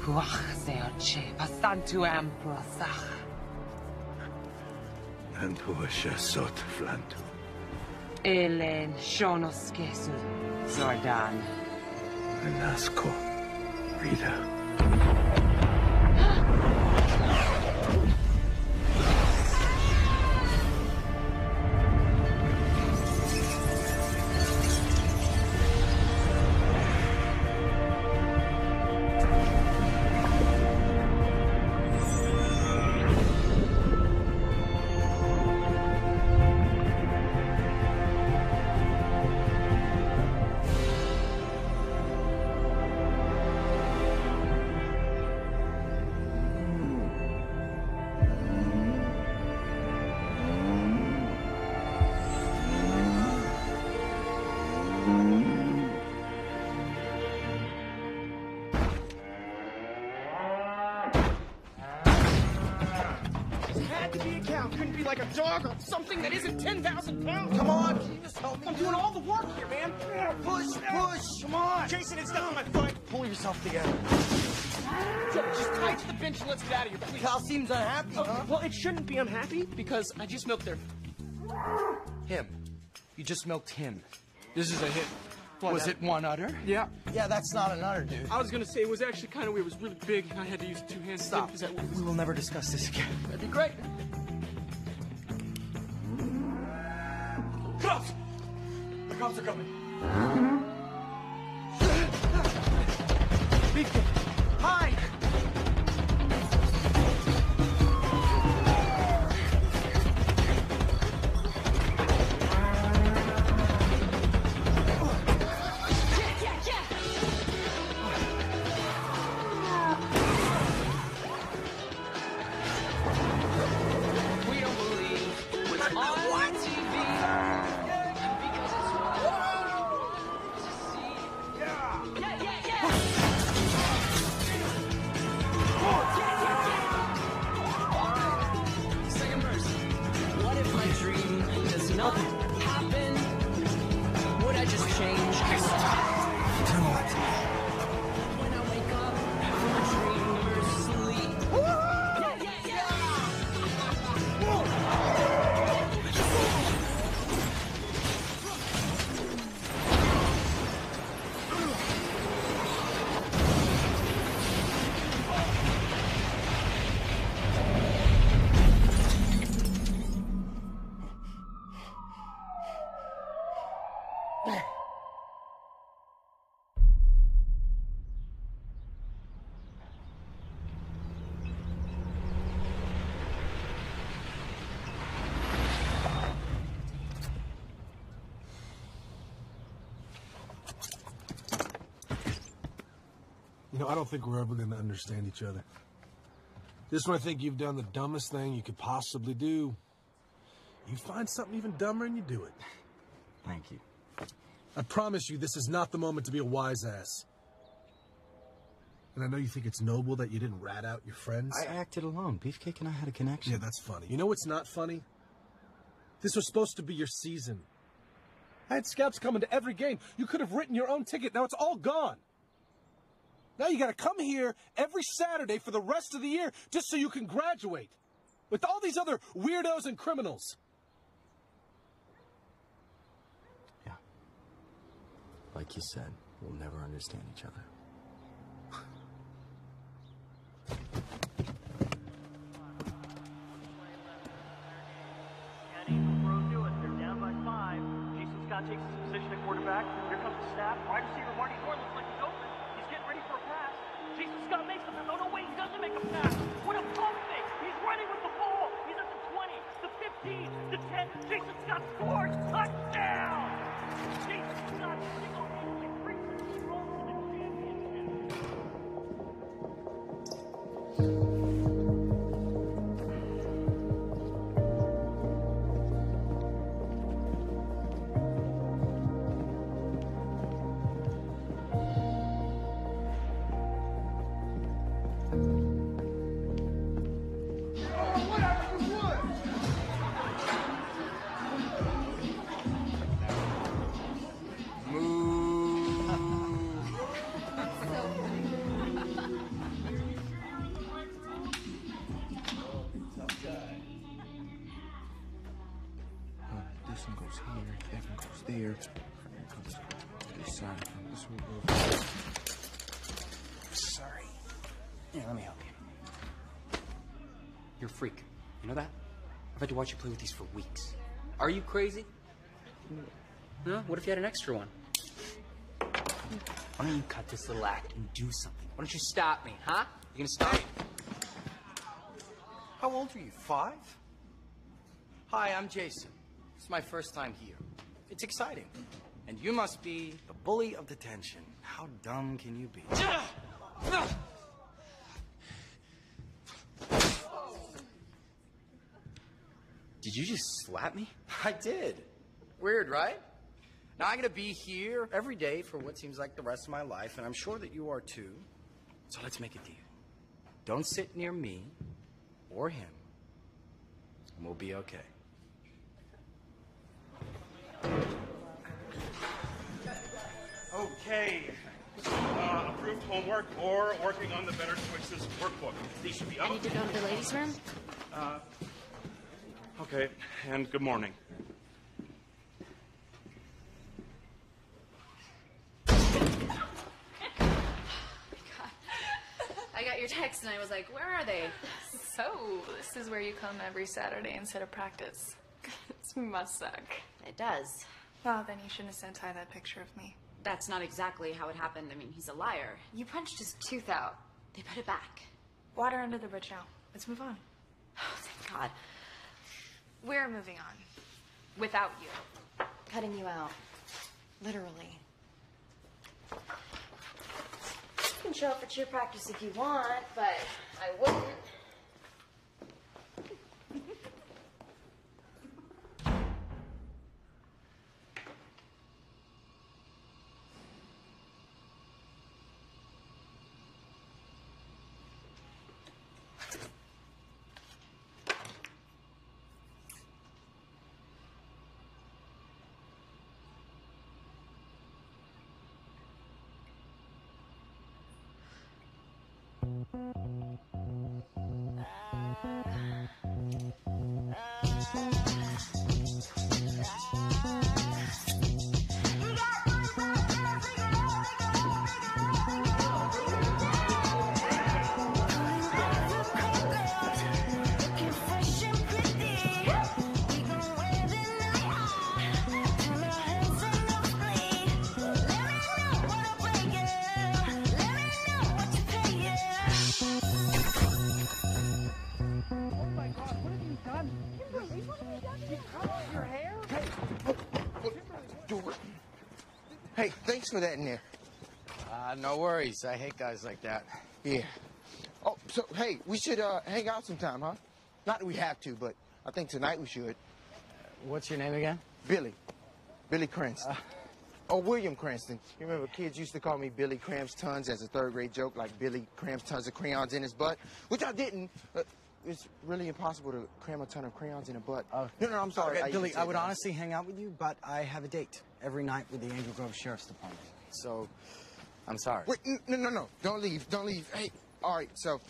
Puach seoche pasantu ambrosach. And who was sot flantu. Elen shonos kesu Zordan. And Nasco, Rita. Dog or something that isn't 10,000 pounds. Come on, can you just help me? I'm doing all the work here, man. Push, push. Come on. Jason, it's not my foot. Pull yourself together. Joe, just tie to the bench and let's get out of here. Please. Cal seems unhappy, huh? Well, it shouldn't be unhappy because I just milked their... Him. You just milked him. This is a hit. Was that- it one udder? Yeah. Yeah, that's not an udder, dude. I was gonna say it was actually kind of weird. It was really big. and I had to use two hands. Stop. Is that We will never discuss this again. That'd be great. Cops! The cops are coming. Mm-hmm. Beefcake, know, I don't think we're ever going to understand each other. This one, I think you've done the dumbest thing you could possibly do. You find something even dumber and you do it. Thank you. I promise you, this is not the moment to be a wise ass. And I know you think it's noble that you didn't rat out your friends. I acted alone. Beefcake and I had a connection. Yeah, that's funny. You know what's not funny? This was supposed to be your season. I had scouts coming to every game. You could have written your own ticket. Now it's all gone. Now you got to come here every Saturday for the rest of the year just so you can graduate with all these other weirdos and criminals. Yeah. Like you said, we'll never understand each other. They're down by five. Jason Scott takes his position at quarterback. Here comes the snap. Wide receiver Oh, no, wait, he doesn't make a pass. What a pump fake. He's running with the ball. He's at the 20, the 15, the 10. Jason Scott scores! Touchdown! Jason Scott had to watch you play with these for weeks. Are you crazy? No? What if you had an extra one? Why don't you cut this little act and do something? Why don't you stop me, huh? You gonna stop? Me? How old are you? Five? Hi, I'm Jason. It's my first time here. It's exciting. And you must be the bully of detention. How dumb can you be? Did you just slap me? I did. Weird, right? Now I'm gonna be here every day for what seems like the rest of my life, and I'm sure that you are too. So let's make a deal. Don't sit near me or him, and we'll be okay. Okay. Uh, approved homework or working on the Better Choices workbook. These should be up. I need to go to the ladies' room. Okay, and good morning. I got your text and I was like, where are they? So, this is where you come every Saturday instead of practice. this must suck. It does. Well, then you shouldn't have sent Ty that picture of me. That's not exactly how it happened. I mean, he's a liar. You punched his tooth out. They put it back. Water under the bridge now. Let's move on. Oh, thank God. We're moving on. Without you. Cutting you out. Literally. You can show up at cheer practice if you want, but I wouldn't. Thanks for that in there. Uh, no worries. I hate guys like that. Yeah. Oh, so hey, we should uh, hang out sometime, huh? Not that we have to, but I think tonight we should. What's your name again? Billy. Billy Cranston. oh, William Cranston. You remember kids used to call me Billy Crams Tons as a third grade joke, like Billy crams tons of crayons in his butt, which I didn't. Uh, it's really impossible to cram a ton of crayons in a butt. Oh. no, no, I'm sorry. Okay, I Billy, I would that. honestly hang out with you, but I have a date every night with the Angel Grove Sheriff's Department. So, I'm sorry. Wait, no, no, no. Don't leave. Don't leave. Hey, all right, so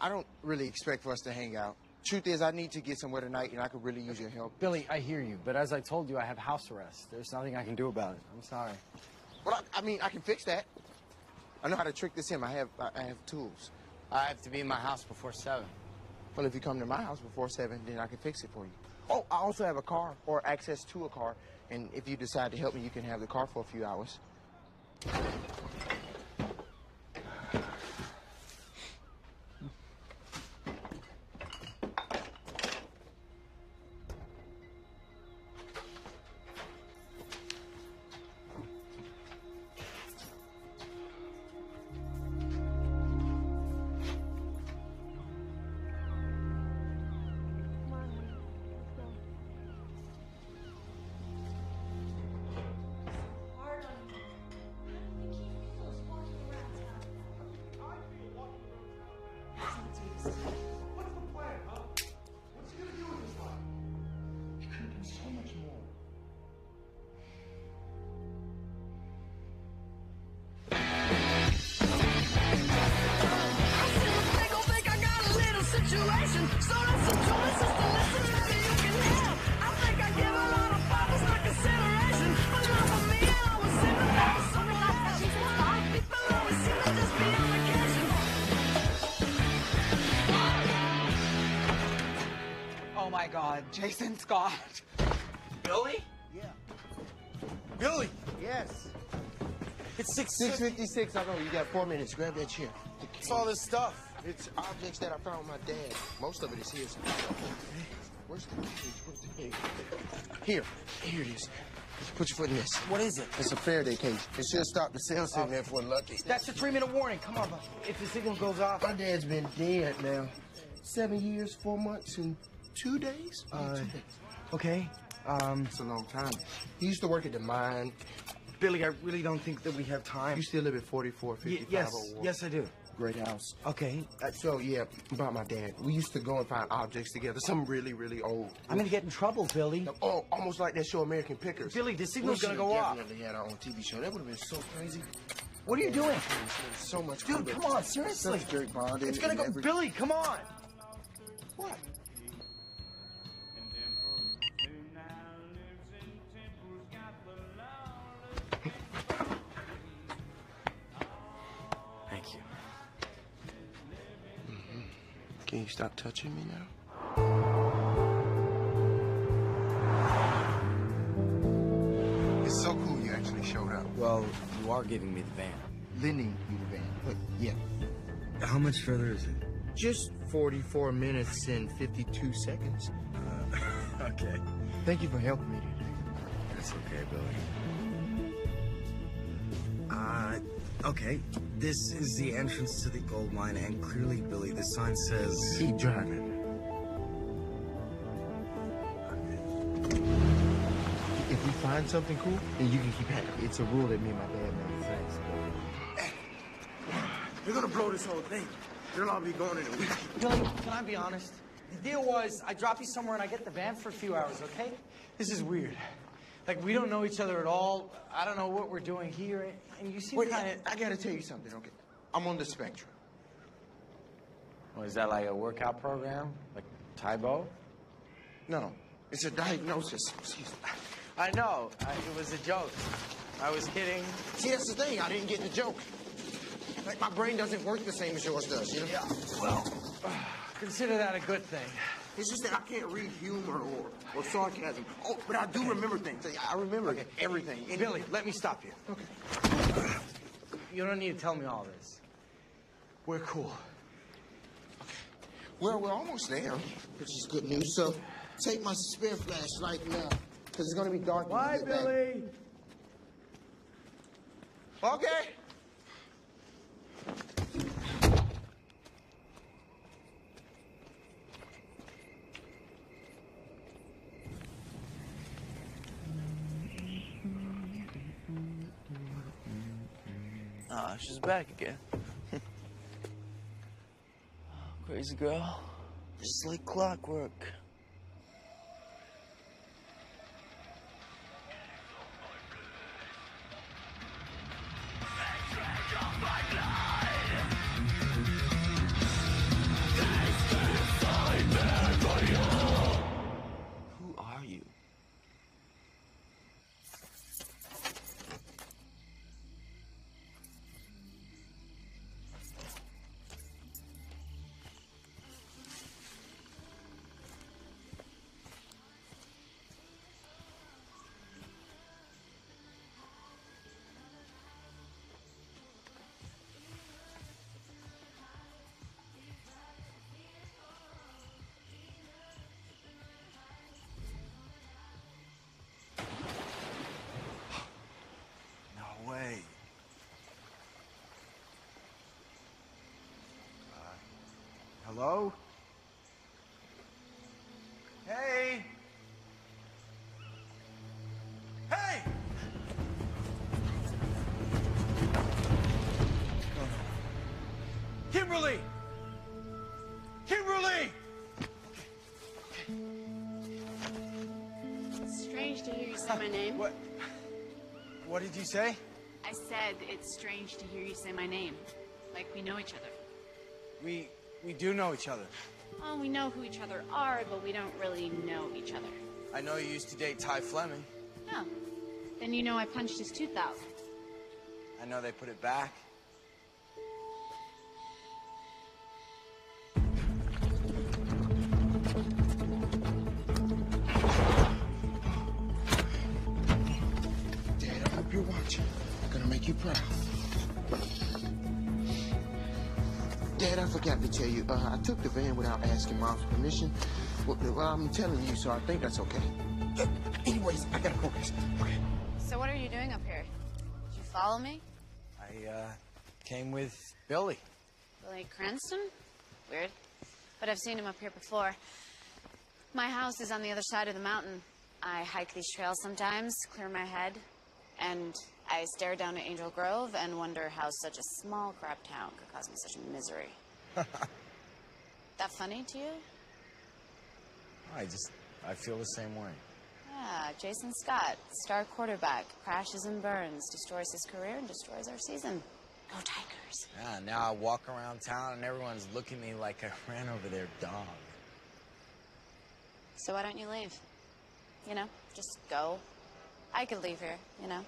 I don't really expect for us to hang out. Truth is, I need to get somewhere tonight, and I could really use your help. Billy, I hear you, but as I told you, I have house arrest. There's nothing I can do about it. I'm sorry. Well, I, I mean, I can fix that. I know how to trick this in. I have, I, I have tools. I have to be in my house before seven. Well, if you come to my house before seven, then I can fix it for you. Oh, I also have a car or access to a car, and if you decide to help me, you can have the car for a few hours. Jason Scott. Billy? Yeah. Billy! Yes. It's six. 656. I know you got four minutes. Grab that chair. It's all this stuff? It's objects that I found with my dad. Most of it is his. Where's the cage? Where's the cage? Here. Here it is. Put your foot in this. What is it? It's a Faraday cage. It should stop the cell signal oh. if we're lucky. That's a three-minute warning. Come on, bud. If the signal goes off. My dad's been dead now. Seven years, four months, and two days? Yeah, Uh, two days. Okay. Um, It's a long time. He used to work at the mine. Billy, I really don't think that we have time. You still live at 44, Y- yes, Old yes, I do. Great house. Okay. Uh, so, yeah, about my dad. We used to go and find objects together, some really, really old. I'm gonna get in trouble, Billy. Oh, almost like that show American Pickers. Billy, the signal's gonna go off. definitely had our own TV show. That would have been so crazy. What are you doing? So much Dude, come on, seriously. Such Jerry Bond It's gonna go. every- Billy, come on. What? Thank you. Mm-hmm. Can you stop touching me now? It's so cool you actually showed up. Well, you are giving me the van. Lending you the van. But, yeah. How much further is it? Just 44 minutes and 52 seconds. Uh, okay. Thank you for helping me today. That's okay, Billy. Uh, okay. This is the entrance to the gold mine, and clearly, Billy, the sign says. Keep driving. If we find something cool, then you can keep at it. It's a rule that me and my dad made. Thanks. We're gonna blow this whole thing. They'll all be gone in a week. Billy, can I be honest? The deal was I drop you somewhere and I get the van for a few hours, okay? This is weird. Like, we don't know each other at all. I don't know what we're doing here. And you seem Wait, kind I, I gotta tell you something, okay? I'm on the spectrum. Well, is that like a workout program? Like Tae Bo? No, it's a diagnosis. Excuse me. I know. I, it was a joke. I was kidding. See, that's the thing. I didn't get the joke. Like, my brain doesn't work the same as yours does, you know? Yeah, well, consider that a good thing. It's just that I can't read humor or, or sarcasm. Oh, but I do remember things. I remember everything. And- Billy, let me stop you. Okay. You don't need to tell me all this. We're cool. Well, we're almost there, which is good news. So, take my spare flashlight now, because it's going to be dark we get back. Okay. Ah, she's back again. Crazy girl. Just like clockwork. Kimberly! Kimberly! It's strange to hear you say my name. What? What did you say? I said it's strange to hear you say my name. Like we know each other. We we do know each other. Well, we know who each other are, but we don't really know each other. I know you used to date Ty Fleming. Oh. Then you know I punched his tooth out. I know they put it back. Dad, I forgot to tell you, uh, I took the van without asking Mom's permission. Well, well, I'm telling you, so I think that's okay. Anyways, I gotta go. Okay. So what are you doing up here? Did you follow me? I, uh, came with Billy. Billy Cranston? Weird. But I've seen him up here before. My house is on the other side of the mountain. I hike these trails sometimes, clear my head, and I stare down at Angel Grove and wonder how such a small crap town could cause me such misery. that funny to you? I just, I feel the same way. Yeah, Jason Scott, star quarterback, crashes and burns, destroys his career and destroys our season. Go Tigers. Yeah, now I walk around town and everyone's looking at me like I ran over their dog. So why don't you leave? You know, just go. I could leave here, you know.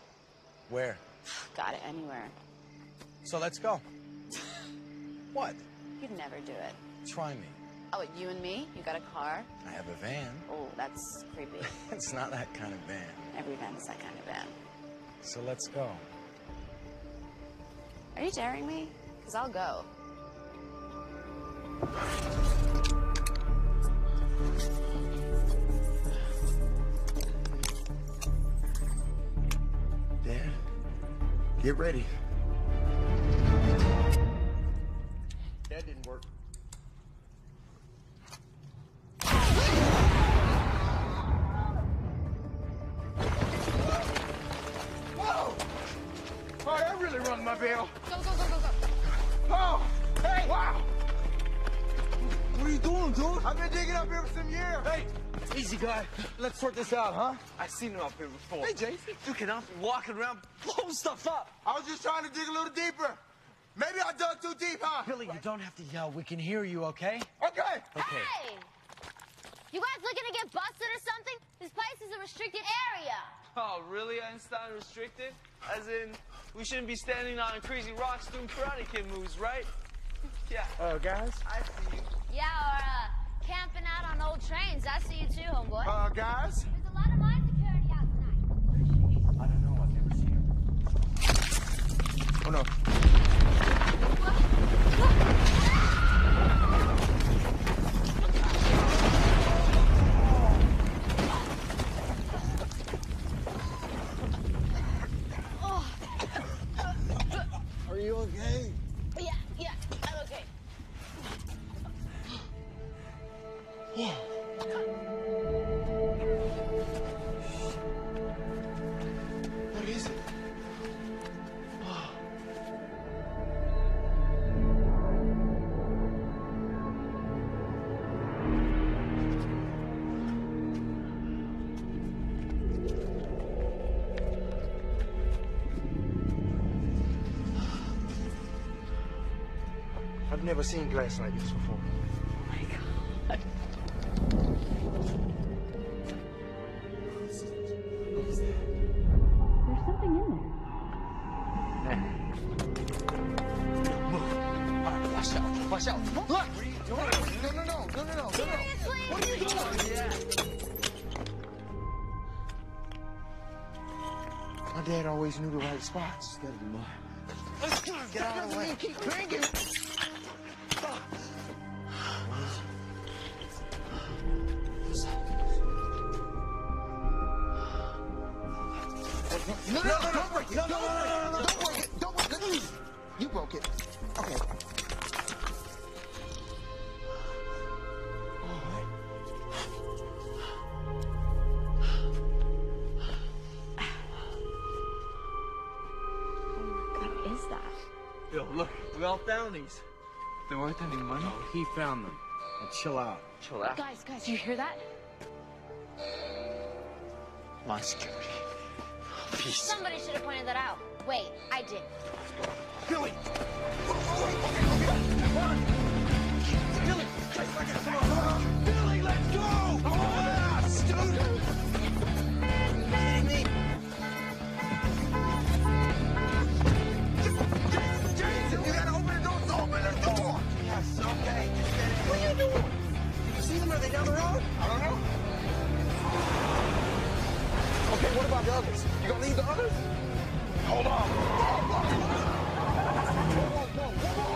Where? Got it anywhere. So let's go. what? You'd never do it. Try me. Oh, you and me? You got a car? I have a van. Oh, that's creepy. it's not that kind of van. Every van is that kind of van. So let's go. Are you daring me? Because I'll go. Dad, get ready. Work. Whoa! Oh, that really rung my bell. Go, go, go, go, go. Oh, hey! Wow! What are you doing, dude? I've been digging up here for some years. Hey, easy guy. Let's sort this out, huh? I've seen him up here before. Hey, Jason. You cannot be walking around blowing stuff up. I was just trying to dig a little deeper. Maybe I dug too deep, huh? Billy, you don't have to yell. We can hear you, okay? Okay. Okay. Hey! You guys looking to get busted or something? This place is a restricted area. Oh, really, Einstein restricted? As in, we shouldn't be standing on crazy rocks doing Karate Kid moves, right? Yeah. Uh, guys? I see you. Yeah, or uh, camping out on old trains. I see you too, homeboy. Uh, guys? There's a lot of mine security out tonight. I don't know. I've never seen him. Oh, no. Are you okay? All found these. They weren't any money. Oh, he found them. Now chill out. Chill out. Guys, guys, you hear that? My security. Peace. Somebody should have pointed that out. Wait, I did. Billy! Billy! down the road? I don't know. Okay, what about the others? You gonna leave the others? Hold on. Whoa, whoa, whoa,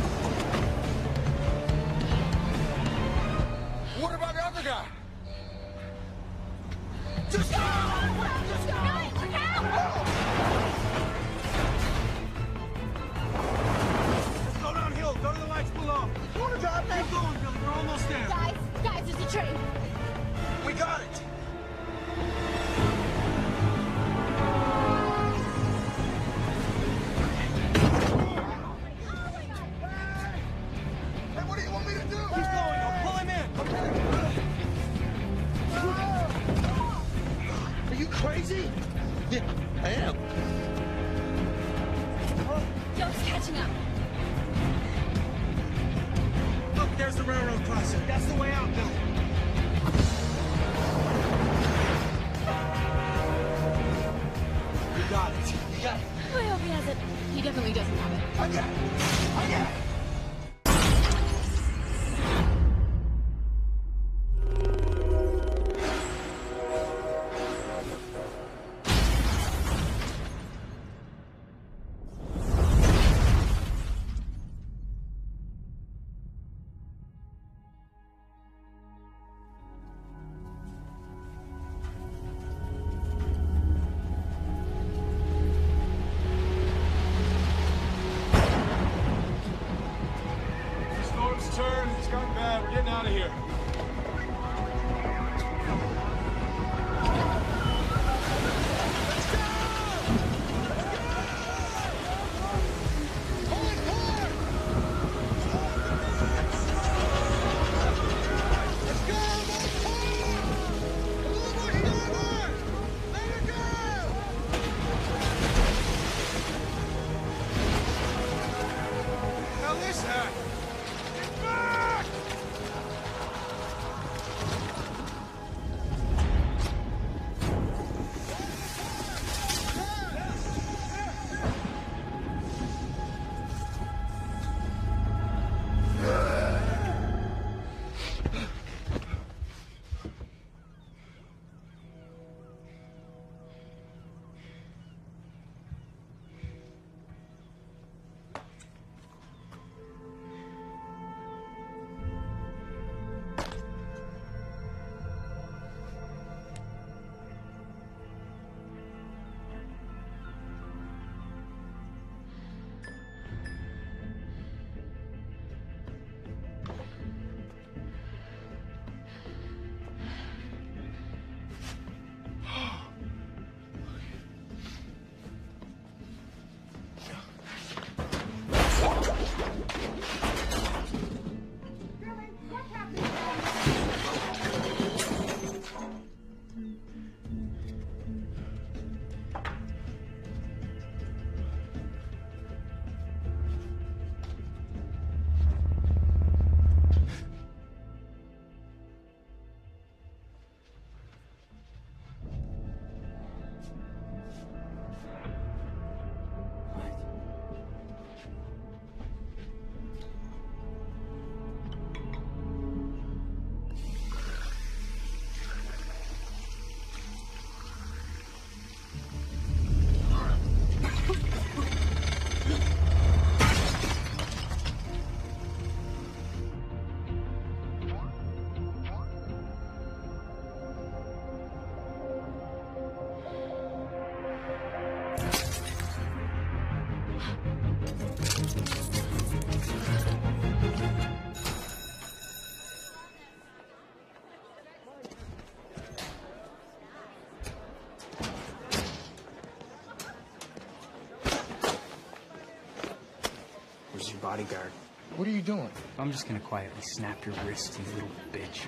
bodyguard? What are you doing? I'm just gonna quietly snap your wrist, you little bitch.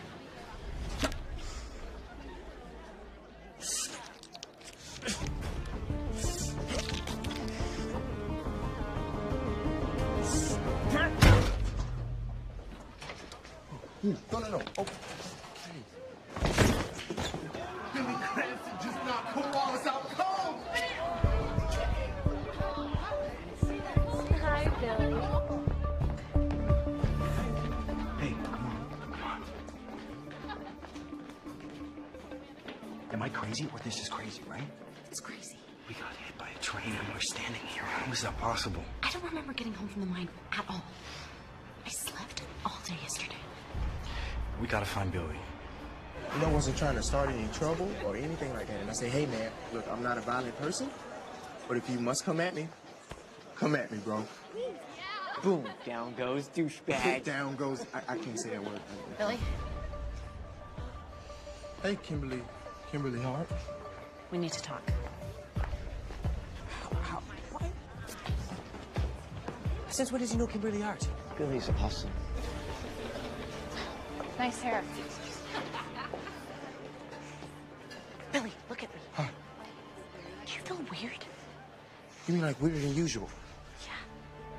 This is crazy, right? It's crazy. We got hit by a train and we're standing here. How is that possible? I don't remember getting home from the mine at all. I slept all day yesterday. We gotta find Billy. You know, I wasn't trying to start any trouble or anything like that. And I say, hey, man, look, I'm not a violent person, but if you must come at me, come at me, bro. Boom, down goes douchebag. Down goes, I, I can't say that word. Billy, Hey, Kimberly, Kimberly Hart. we need to talk. Since when does he know Kimberly Hart? Billy's a hustler. Nice hair. Billy, look at me. Do you feel weird? You mean like weirder than usual? Yeah,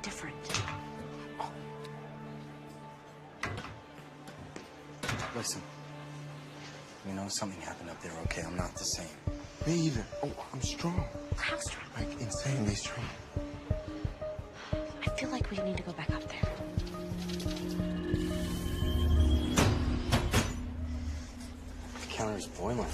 different. Listen. You know, something happened up there, okay? I'm not the same. Me either. Oh, I'm strong. How strong? Like insanely strong. I feel like we need to go back up there. The counter is boiling.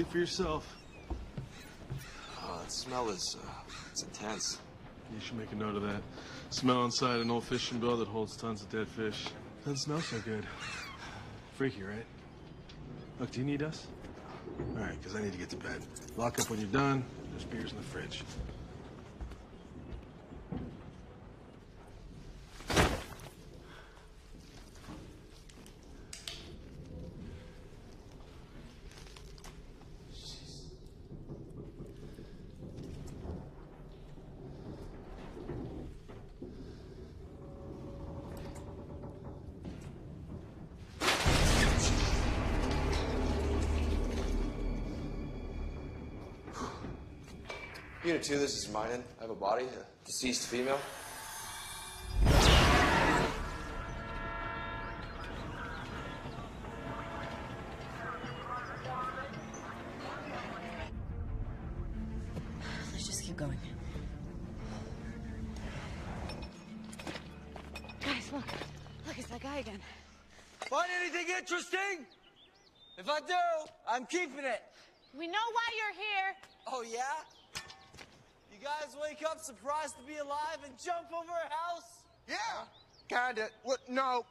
See for yourself. Oh, that smell is, uh, it's intense. You should make a note of that. Smell inside an old fishing boat that holds tons of dead fish. Doesn't smell so good. Freaky, right? Look, do you need us? All right, because I need to get to bed. Lock up when you're done. There's beers in the fridge. Unit 2, this is Minen. I have a body, a deceased female. Let's just keep going. Guys, look. Look, it's that guy again. Find anything interesting? If I do, I'm keeping it. We know why you're here. Oh, yeah? You guys wake up surprised to be alive and jump over a house? Yeah. Kinda. What? No.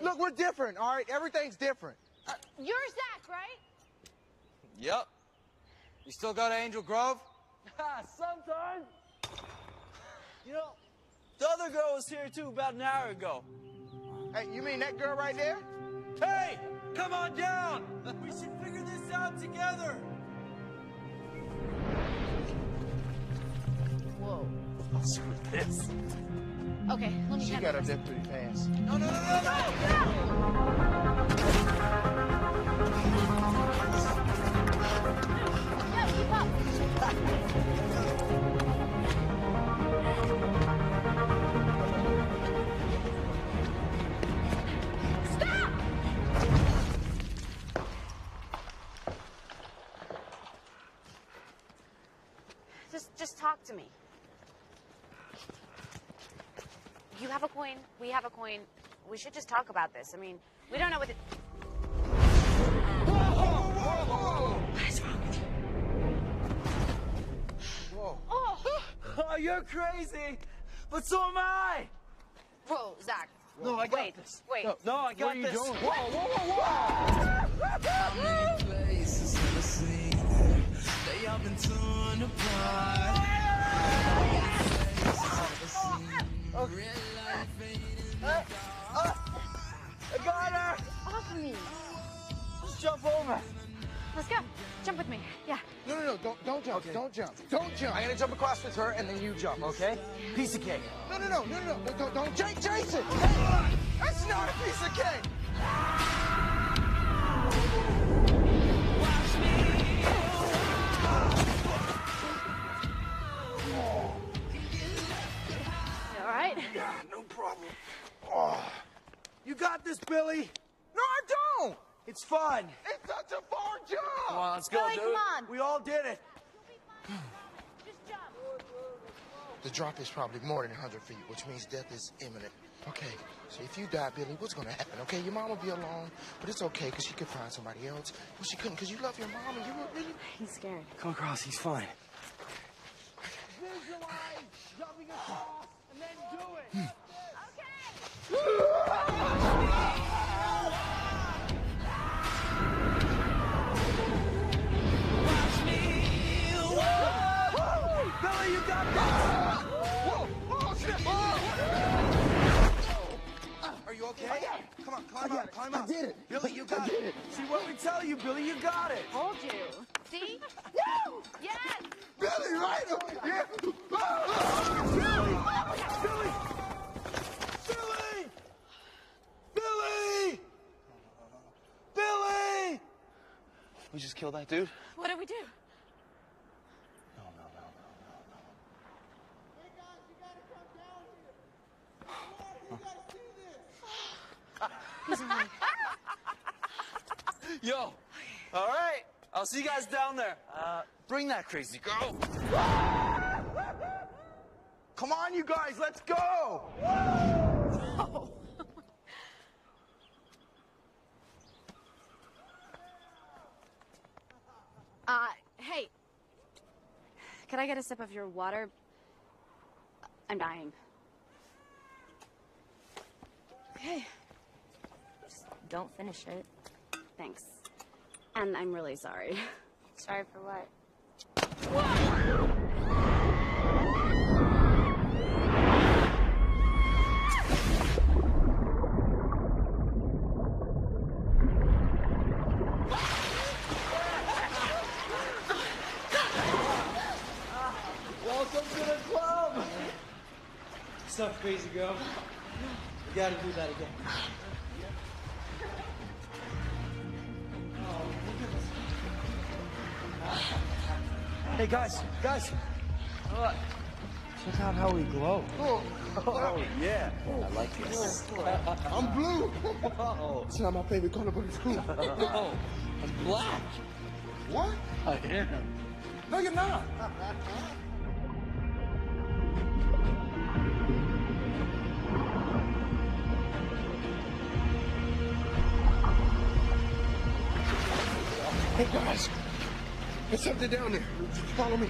Look, we're different, all right? Everything's different. Uh, You're Zach, right? Yep. You still go to Angel Grove? Sometimes. You know, the other girl was here too about an hour ago. Hey, you mean that girl right there? Hey, come on down. We should figure this out together. Whoa. With this? Okay, let me She got up there pretty fast. No, no, no, no, no! Yeah, keep up. Stop! Just, just talk to me. You have a coin. We have a coin. We should just talk about this. I mean, we don't know what. To... What is wrong with you? Oh. oh, you're crazy. But so am I! Whoa, Zach. No, I got Wait, this. wait. No, no, I got Where are you this. going? Whoa, whoa, whoa, whoa! places never seen. They have been torn apart. Oh, okay. Uh, uh, I got her! Off me. Just jump over. Let's go. Jump with me. Yeah. No, no, no, don't, don't jump, don't jump, don't jump. I'm gonna jump across with her and then you jump, okay? Piece of cake. No, no, no, no, no, no, don't, don't, J- Jason! That's not a piece of cake! All right? Yeah, no problem. Oh. You got this, Billy. No, I don't. It's fun. It's such a far jump. Come on, let's go, Billy, dude. come on. We all did it. The drop is probably more than 100 feet, which means death is imminent. Okay, so if you die, Billy, what's gonna happen? Okay, your mom will be alone, but it's okay because she could find somebody else. Well, she couldn't because you love your mom and you were really. He's scared. Come across, he's fine. Visualize jumping across and then do it. Hmm. Billy, you got Are you okay? Come on, climb up, climb up. See what we tell you, Billy, you got it. Hold you. See? Woo! Yes! Billy, right? Yeah. Billy! Billy! Billy! Billy! We just killed that dude? What did we do? No, no, no, no, no, no. Hey guys, you gotta come down here. Come on, you gotta see this. He's alive. Yo! All right. I'll see you guys down there. Uh, bring that crazy girl. Come on, you guys, let's go! Uh, hey. Could I get a sip of your water? I'm dying. Okay. Just don't finish it. Thanks. And I'm really sorry. Sorry for what? Welcome up, crazy girl? We gotta do that again. Hey, guys, guys! Look. Check out how we glow. Oh, Oh, yeah. I like this. I'm blue. Oh. It's not my favorite color, but it's cool. No, I'm black. What? I am. No, you're not. Hey guys, there's something down there. Follow me.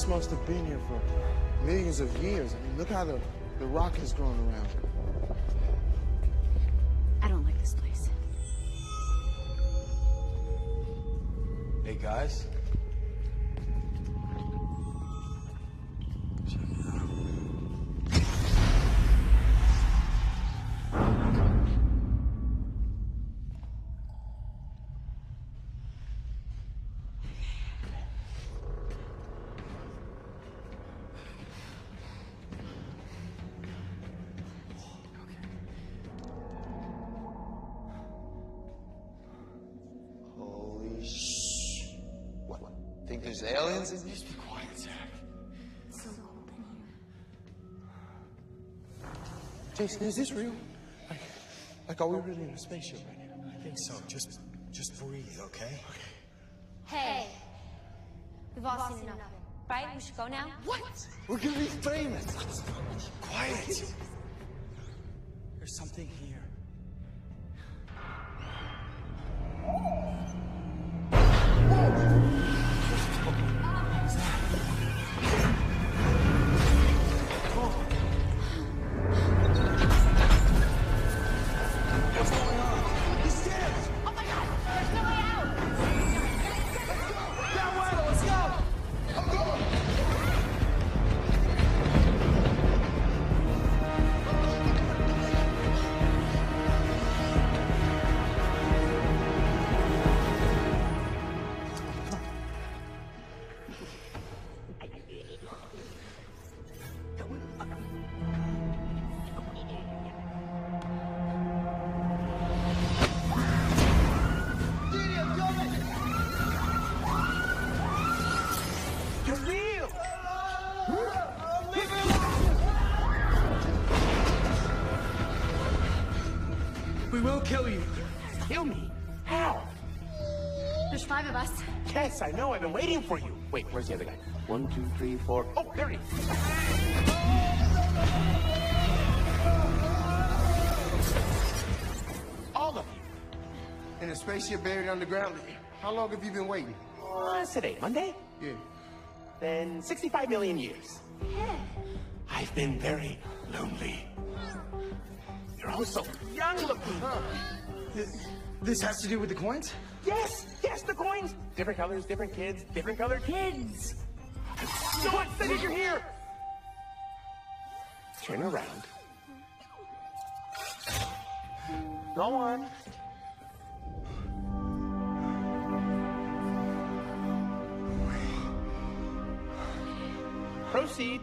This must have been here for millions of years. I mean, look how the, the rock has grown around. Jason, is this real? Like, like are we really in a spaceship right now? I think so. Just, just breathe, okay? Hey, we've all seen enough. Right? We should go now? What? We're gonna be famous. Quiet. There's something here. Kill you. Kill me? How? There's five of us. Yes, I know. I've been waiting for you. Wait, where's the other guy? One, two, three, four. Oh, there he is. All of you. In a spaceship buried underground. How long have you been waiting? What's today? Monday? Yeah. Then 65 million years. I've been very lonely. You're all so young looking. This has to do with the coins? Yes, yes, the coins. Different colors, different kids, different colored kids. So what? That you're here. Turn around. Go on. Proceed.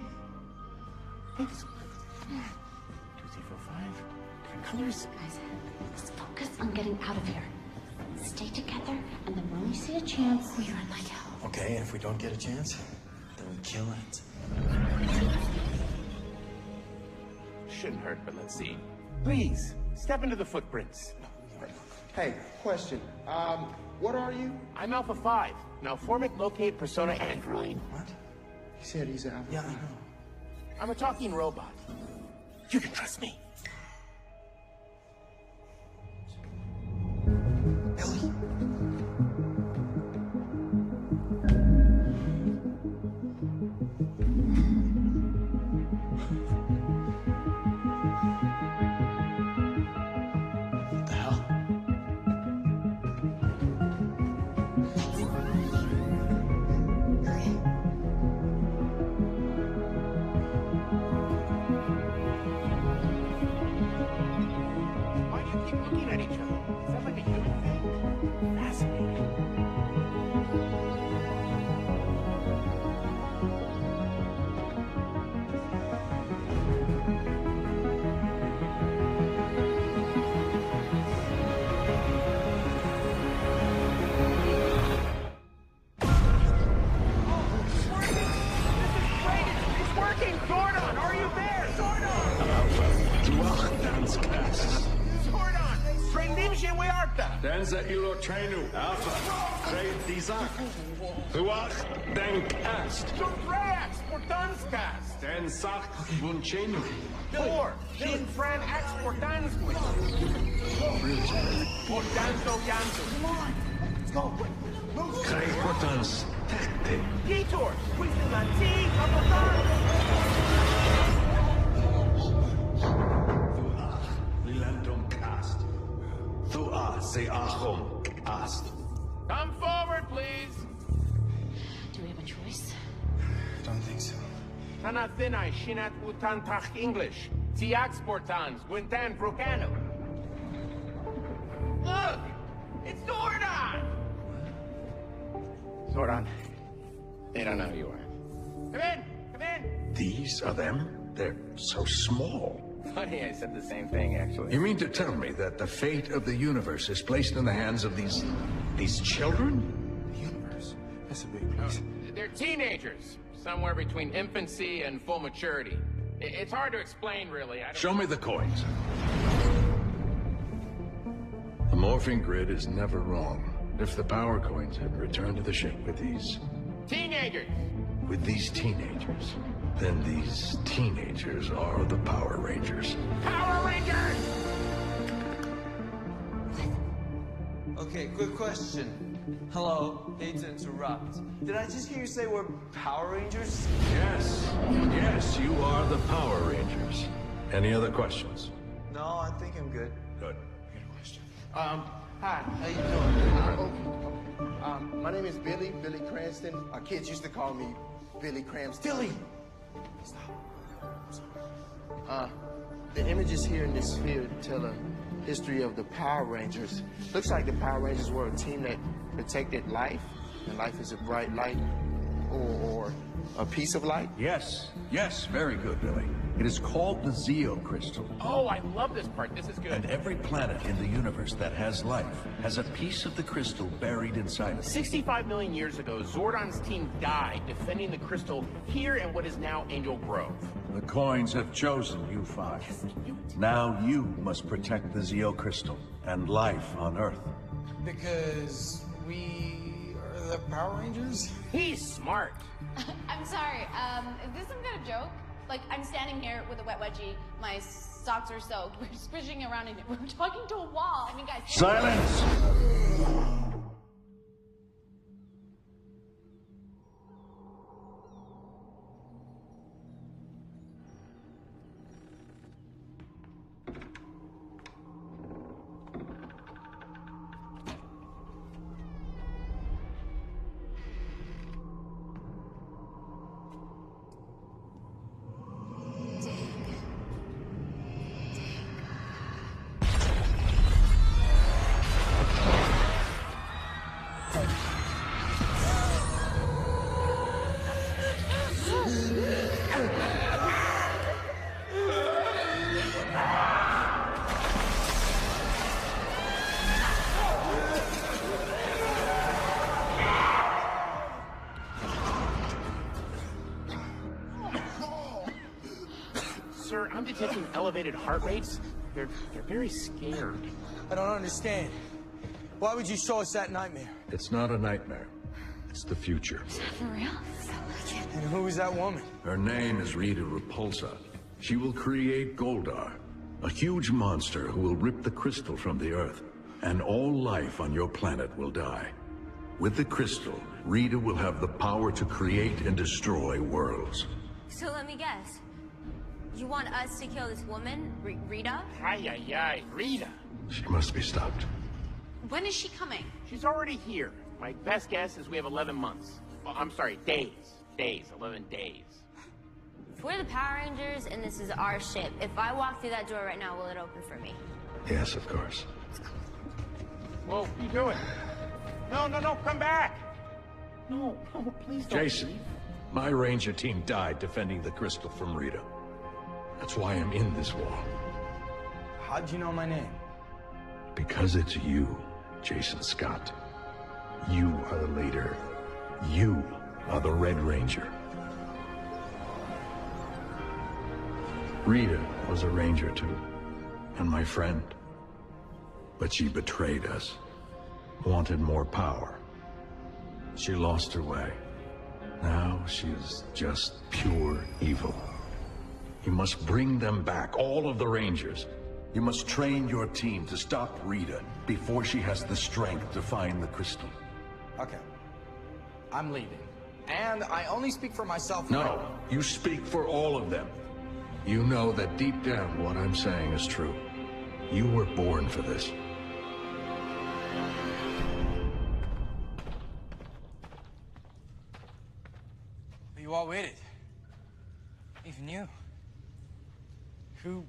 Two, colors. Guys, let's focus on getting out of here. Stay together, and then when we see a chance, we run like hell. Okay, and if we don't get a chance, then we kill it. Shouldn't hurt, but let's see. Please, step into the footprints. Hey, question. Um, what are you? I'm Alpha 5. Malformic Locate Persona Android. What? He said he's Alpha. Yeah, I know. I'm a talking robot. You can trust me. Shinat Utantach English. Tiax Portans, Gwintan Procano. Look! It's Zordon! Zordon, they don't know who you are. Come in! Come in! These are them? They're so small. Funny, I said the same thing, actually. You mean to tell me that the fate of the universe is placed in the hands of these... these children? The universe. That's a big place. They're teenagers, somewhere between infancy and full maturity. I- It's hard to explain, really. I don't... Show me the coins. The morphing grid is never wrong. If the power coins had returned to the ship with these... Teenagers! with these teenagers, then these teenagers are the Power Rangers. Power Rangers! Okay, quick question. Hello, hate to interrupt. Did I just hear you say we're Power Rangers? Yes, yes, you are the Power Rangers. Any other questions? No, I think I'm good. Good. I got a Question. Um, hi, how you doing? Um, my name is Billy, Billy Cranston. Our kids used to call me Billy Cranston. Billy! Stop. Uh, the images here in this sphere tell a history of the Power Rangers. Looks like the Power Rangers were a team that protected life, and life is a bright light, or, or a piece of light. Yes, yes, very good, Billy. It is called the Zeo Crystal. Oh, I love this part. This is good. And every planet in the universe that has life has a piece of the crystal buried inside it. 65 million years ago, Zordon's team died defending the crystal here in what is now Angel Grove. The coins have chosen you five. Now you must protect the Zeo Crystal and life on Earth. Because we are the Power Rangers? He's smart. I'm sorry. Um, is this some kind of joke? Like, I'm standing here with a wet wedgie. My socks are soaked. We're squishing around in it. We're talking to a wall. I mean, guys. Silence! Heart rates. They're, they're very scared. I don't understand. Why would you show us that nightmare? It's not a nightmare. It's the future. For real? And who is that woman? Her name is Rita Repulsa. She will create Goldar, a huge monster who will rip the crystal from the Earth, and all life on your planet will die. With the crystal, Rita will have the power to create and destroy worlds. So let me guess. You want us to kill this woman, R- Rita? Ay, ay, ay, Rita. She must be stopped. When is she coming? She's already here. My best guess is we have 11 months. Well, I'm sorry, days. Days, 11 days. If we're the Power Rangers and this is our ship, if I walk through that door right now, will it open for me? Yes, of course. Whoa, what are you doing? No, no, no, come back! No, no, please don't. Jason, my ranger team died defending the crystal from Rita. That's why I'm in this war. How'd you know my name? Because it's you, Jason Scott. You are the leader. You are the Red Ranger. Rita was a ranger too. and my friend. But she betrayed us, wanted more power. She lost her way. Now she is just pure evil. You must bring them back, all of the Rangers. You must train your team to stop Rita before she has the strength to find the crystal. Okay. I'm leaving. And I only speak for myself. No, you speak for all of them. You know that deep down what I'm saying is true. You were born for this. You all waited. Even you. Who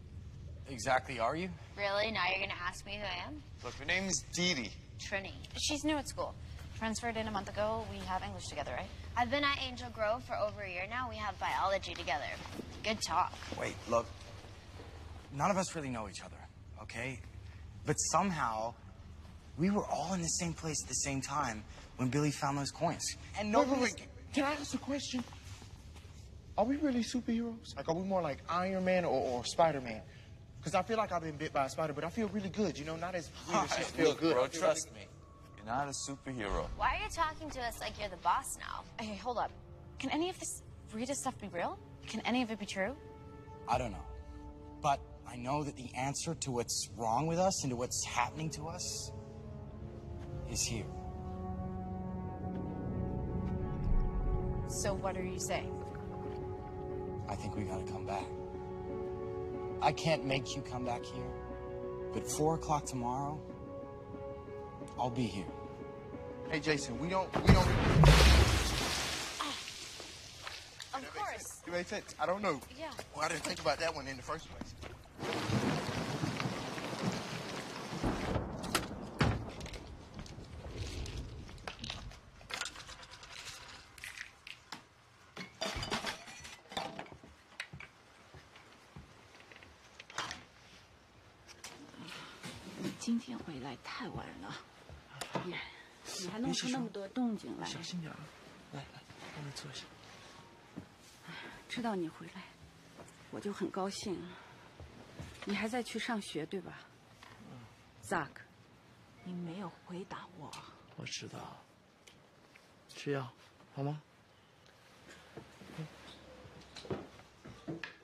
exactly are you? Really? Now you're gonna ask me who I am? Look, her name is Dee Dee. Trini. She's new at school. Transferred in a month ago. We have English together, right? I've been at Angel Grove for over a year now. We have biology together. Good talk. Wait, look. None of us really know each other, okay? But somehow, we were all in the same place at the same time when Billy found those coins. And Wait, nobody. wait, wait. Can I ask a question? Are we really superheroes? Like, are we more like Iron Man or, or Spider Man? Because I feel like I've been bit by a spider, but I feel really good. You know, not as weird as just feel Look, good. bro, feel trust really- me. You're not a superhero. Why are you talking to us like you're the boss now? Hey, hold up. Can any of this Rita stuff be real? Can any of it be true? I don't know. But I know that the answer to what's wrong with us and to what's happening to us is here. So what are you saying? I think we gotta come back. I can't make you come back here, but four o'clock tomorrow, I'll be here. Hey, Jason, we don't, we don't. Ah, of course. It makes sense. I don't know. Yeah. Well, I didn't think about that one in the first place. 太晚了，你你还弄出那么多动静来。小心点啊！来来，帮你坐下。知道你回来，我就很高兴。你还在去上学对吧？Zack，你没有回答我。我知道。吃药，好吗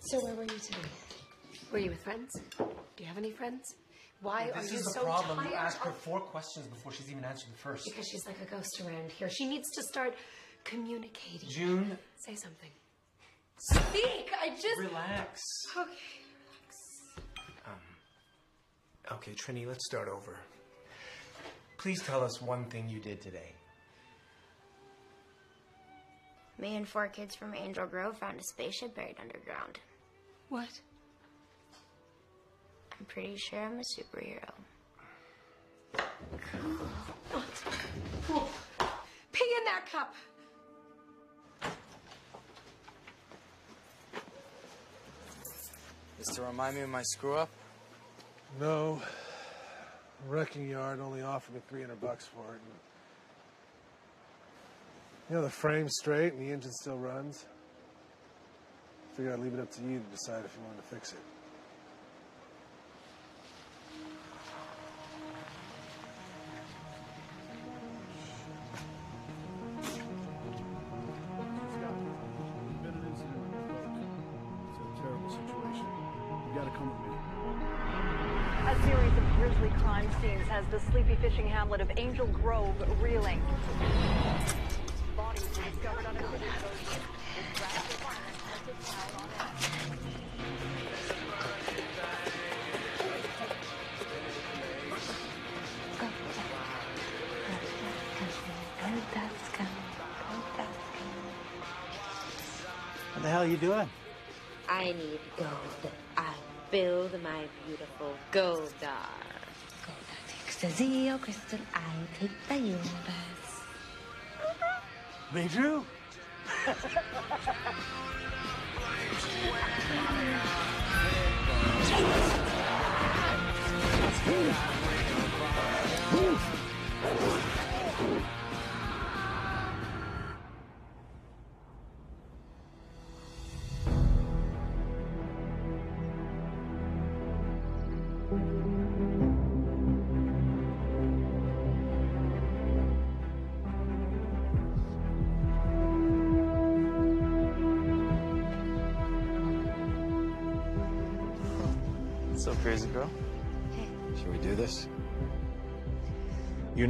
？So where were you today? Were you with friends? Do you have any friends? Why are this is the problem. tired? You ask her four questions before she's even answered the first. Because she's like a ghost around here. She needs to start communicating. June. Say something. Speak! I just. Relax. Okay. relax. Um, Okay, Trini, let's start over. Please tell us one thing you did today. Me and four kids from Angel Grove found a spaceship buried underground. What? I'm pretty sure I'm a superhero. Cool. Pee in that cup. Is to remind me of my screw up? No. Wrecking yard only offered me 300 bucks for it. And, you know, the frame's straight and the engine still runs. Figured I'd leave it up to you to decide if you wanted to fix it. Angel Grove reeling. Bodies were discovered under the windows. What the hell are you doing? I need gold. I build my beautiful gold Goldar Crystal Zeo, Crystal, I take the universe. Me too. Ooh.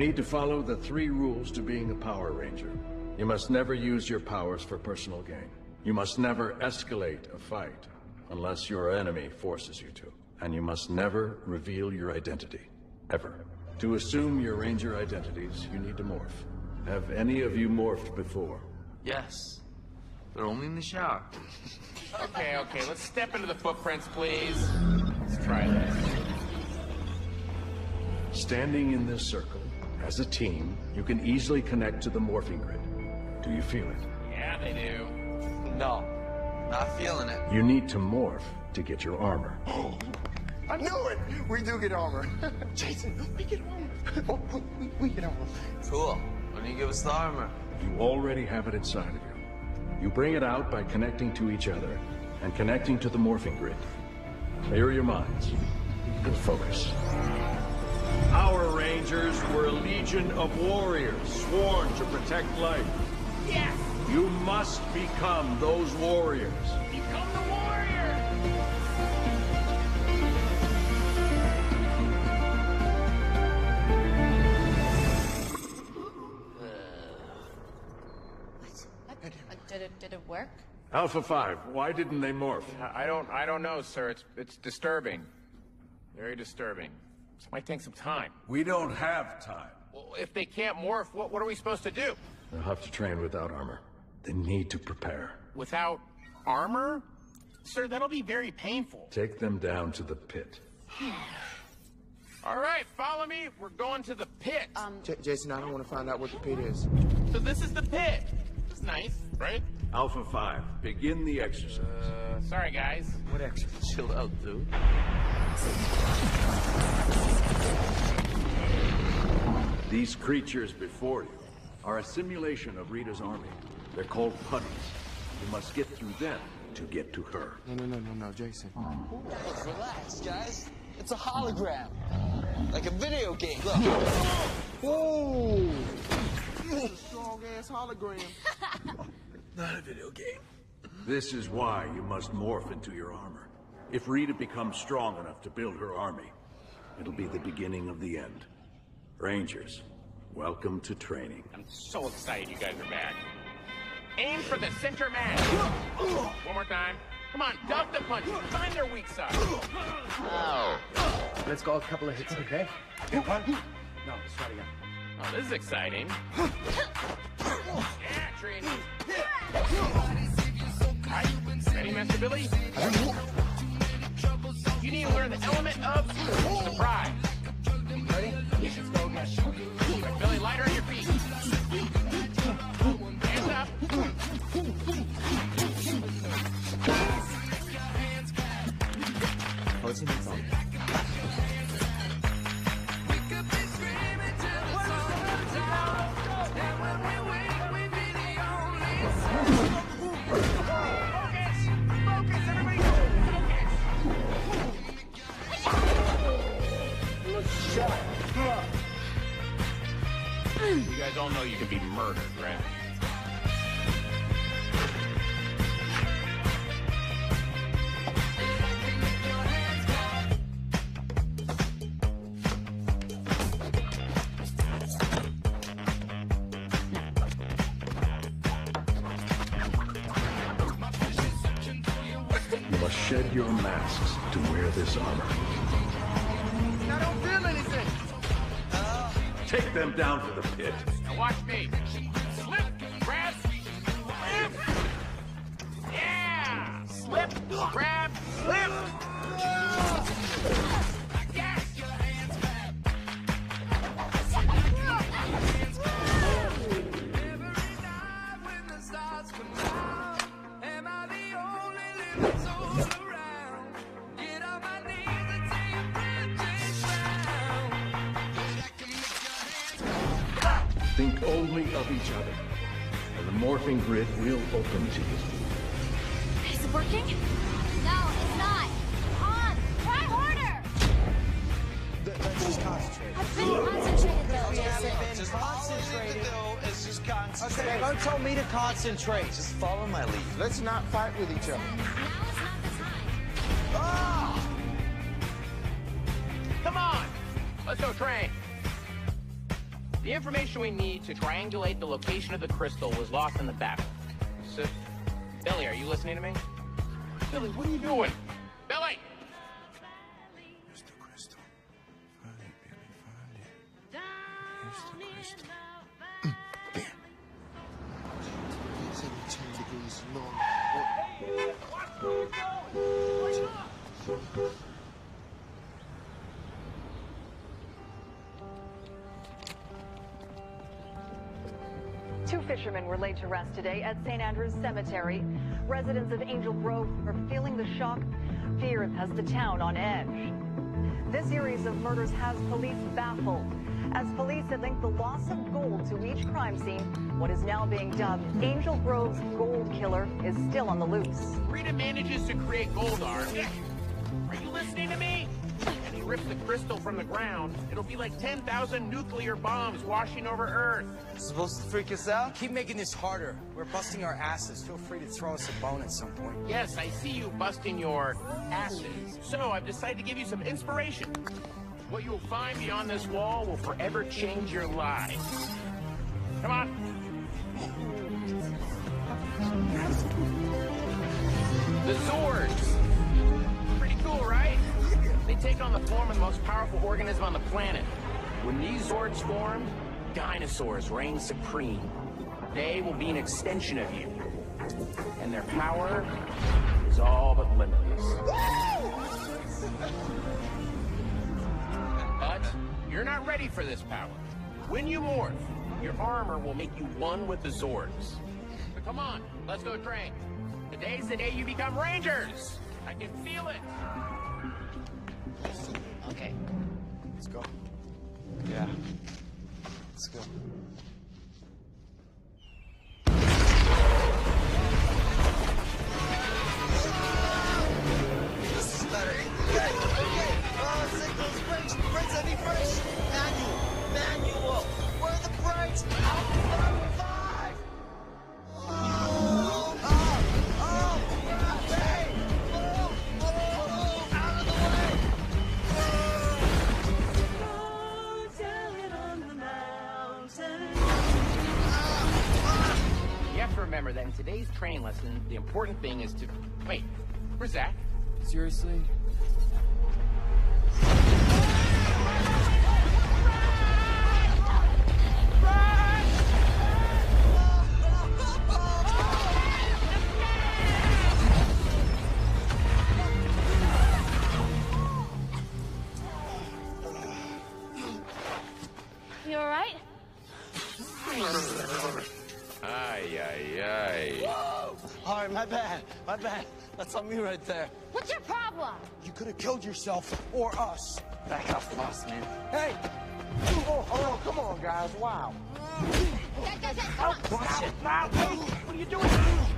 Need to follow the three rules to being a Power Ranger. You must never use your powers for personal gain. You must never escalate a fight unless your enemy forces you to. And you must never reveal your identity. Ever. To assume your Ranger identities, you need to morph. Have any of you morphed before? Yes. But only in the shower. Okay, okay, let's step into the footprints, please. Let's try this. Standing in this circle, as a team, you can easily connect to the morphing grid. Do you feel it? Yeah, they do. No. Not feeling it. You need to morph to get your armor. Oh, I knew it! We do get armor. Jason, we get armor. Oh, we, we get armor. Cool. When do you give us the armor? You already have it inside of you. You bring it out by connecting to each other and connecting to the morphing grid. Clear your minds and focus. Our Rangers were a legion of warriors sworn to protect life. Yes! You must become those warriors. Become the warrior! Uh, Did it, did it work? Alpha 5, why didn't they morph? I don't, I don't know, sir. It's, it's disturbing. Very disturbing. This might take some time. We don't have time. Well, if they can't morph, what, what are we supposed to do? They'll have to train without armor. They need to prepare. Without armor? Sir, that'll be very painful. Take them down to the pit. All right, follow me. We're going to the pit. Um, J- Jason, I don't want to find out what the pit is. So this is the pit. It's nice, right? Alpha 5, begin the exercise. Uh, sorry, guys. What exercise? Chill out, dude. These creatures before you are a simulation of Rita's army. They're called putties. You must get through them to get to her. No, no, no, no, no, Jason. Relax, guys. It's a hologram. Like a video game. Look. Whoa! It's a strong ass hologram. Not a video game. This is why you must morph into your armor. If Rita becomes strong enough to build her army, it'll be the beginning of the end. Rangers, welcome to training. I'm so excited you guys are back. Aim for the center man. One more time. Come on, duck the punch. Find their weak side. Let's go a couple of hits, okay? Get one? No, let's try again. Oh, this is exciting. yeah. Right, ready, Master Billy? You need to learn the element of surprise. Ready? Billy, lighter on your feet. Hands up. The phone? You guys all know you can be murdered, right? You must shed your masks to wear this armor. Take them down to the pit. Now watch me. Slip, grab, slip. Yeah! Slip, grab, slip. Morphing grid will open to you. Is it working? No, it's not. On! Try harder! Let's just concentrate. I've been concentrated though, Jason. Just concentrate. It's just concentrate. Okay, don't tell me to concentrate. Just follow my lead. Let's not fight with each other. Ah! Come on! Let's go train. The information we need to triangulate the location of the crystal was lost in the battle. So, Billy, are you listening to me? Billy, what are you doing? Andrew's Cemetery. Residents of Angel Grove are feeling the shock. Fear has the town on edge. This series of murders has police baffled. As police had linked the loss of gold to each crime scene, what is now being dubbed Angel Grove's Gold Killer is still on the loose. Rita manages to create Goldar. Are you listening to me? Rips the crystal from the ground. It'll be like 10,000 nuclear bombs washing over Earth. Supposed to freak us out? Keep making this harder. We're busting our asses. Feel free to throw us a bone at some point. Yes, I see you busting your asses. So I've decided to give you some inspiration. What you will find beyond this wall will forever change your lives. Come on. The Zords. Pretty cool, right? Take on the form of the most powerful organism on the planet. When these Zords form, dinosaurs reign supreme. They will be an extension of you. And their power is all but limitless. But you're not ready for this power. When you morph, your armor will make you one with the Zords. But come on, let's go train. Today's the day you become Rangers. I can feel it. Okay. Let's go. Yeah. Let's go. Today's training lesson, the important thing is to wait. Where's Zach? Seriously? My bad. That's on me right there. What's your problem? You could have killed yourself or us. Back off, boss man. Hey! Oh, oh, come on, guys. Wow. Dad, Dad, Dad, come on. Watch it. Now, hey, what are you doing?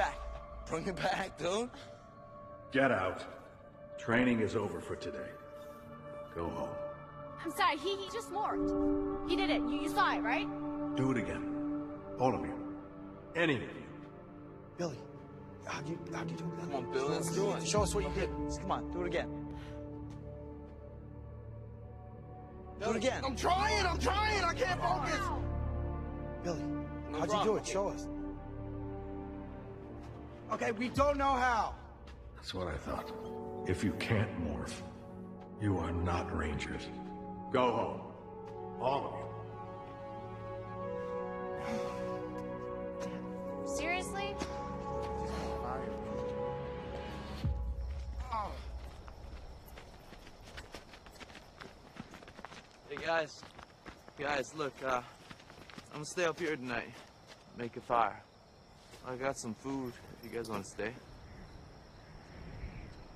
Back. Bring it back, dude. Get out. Training is over for today. Go home. I'm sorry, he, he just morphed. He did it. You, you saw it, right? Do it again. All of you. Any of you. Billy, how'd you, how'd you do that? Come on, Billy, let's do it. Show us what you did. Come on, do it again. Do it again. I'm trying, I'm trying, I can't focus. Billy, how'd you do it? Show us. Okay, we don't know how. That's what I thought. If you can't morph, you are not Rangers. Go home. All of you. Seriously? Hey guys, guys, look, uh, I'm gonna stay up here tonight. Make a fire. I got some food if you guys want to stay.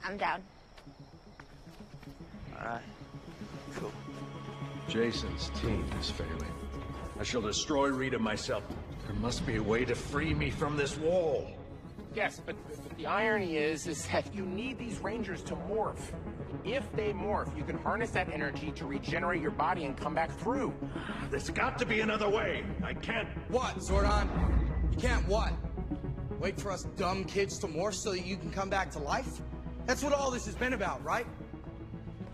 I'm down. All right. Cool. Jason's team is failing. I shall destroy Rita myself. There must be a way to free me from this wall. Yes, but, but the irony is, is that you need these rangers to morph. If they morph, you can harness that energy to regenerate your body and come back through. There's got to be another way. I can't. What, Zordon? You can't what? Wait for us dumb kids to morph so that you can come back to life? That's what all this has been about, right?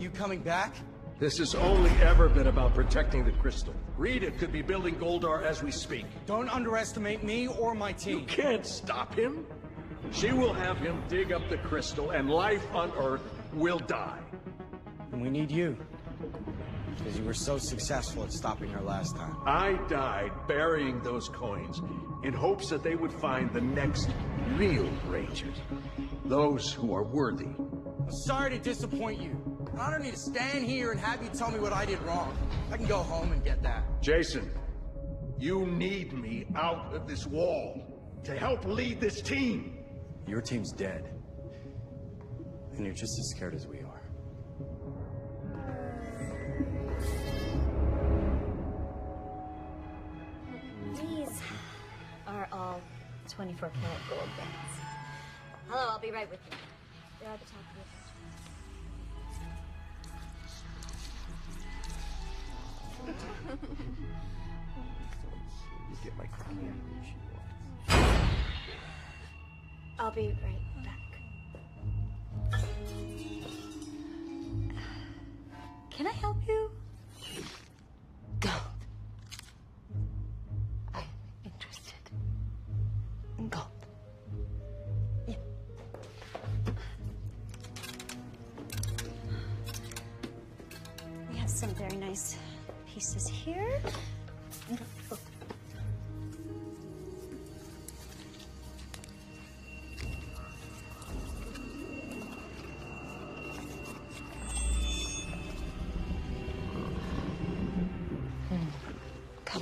You coming back? This has only ever been about protecting the crystal. Rita could be building Goldar as we speak. Don't underestimate me or my team. You can't stop him. She will have him dig up the crystal, and life on Earth will die. And we need you. Because you were so successful at stopping her last time. I died burying those coins in hopes that they would find the next real Rangers. Those who are worthy. I'm sorry to disappoint you. I don't need to stand here and have you tell me what I did wrong. I can go home and get that. Jason, you need me out of this wall to help lead this team. Your team's dead. And you're just as scared as we are. 24 karat gold bands. Hello, I'll be right with you. They're at the top of the Get my. I'll be right back. Can I help you?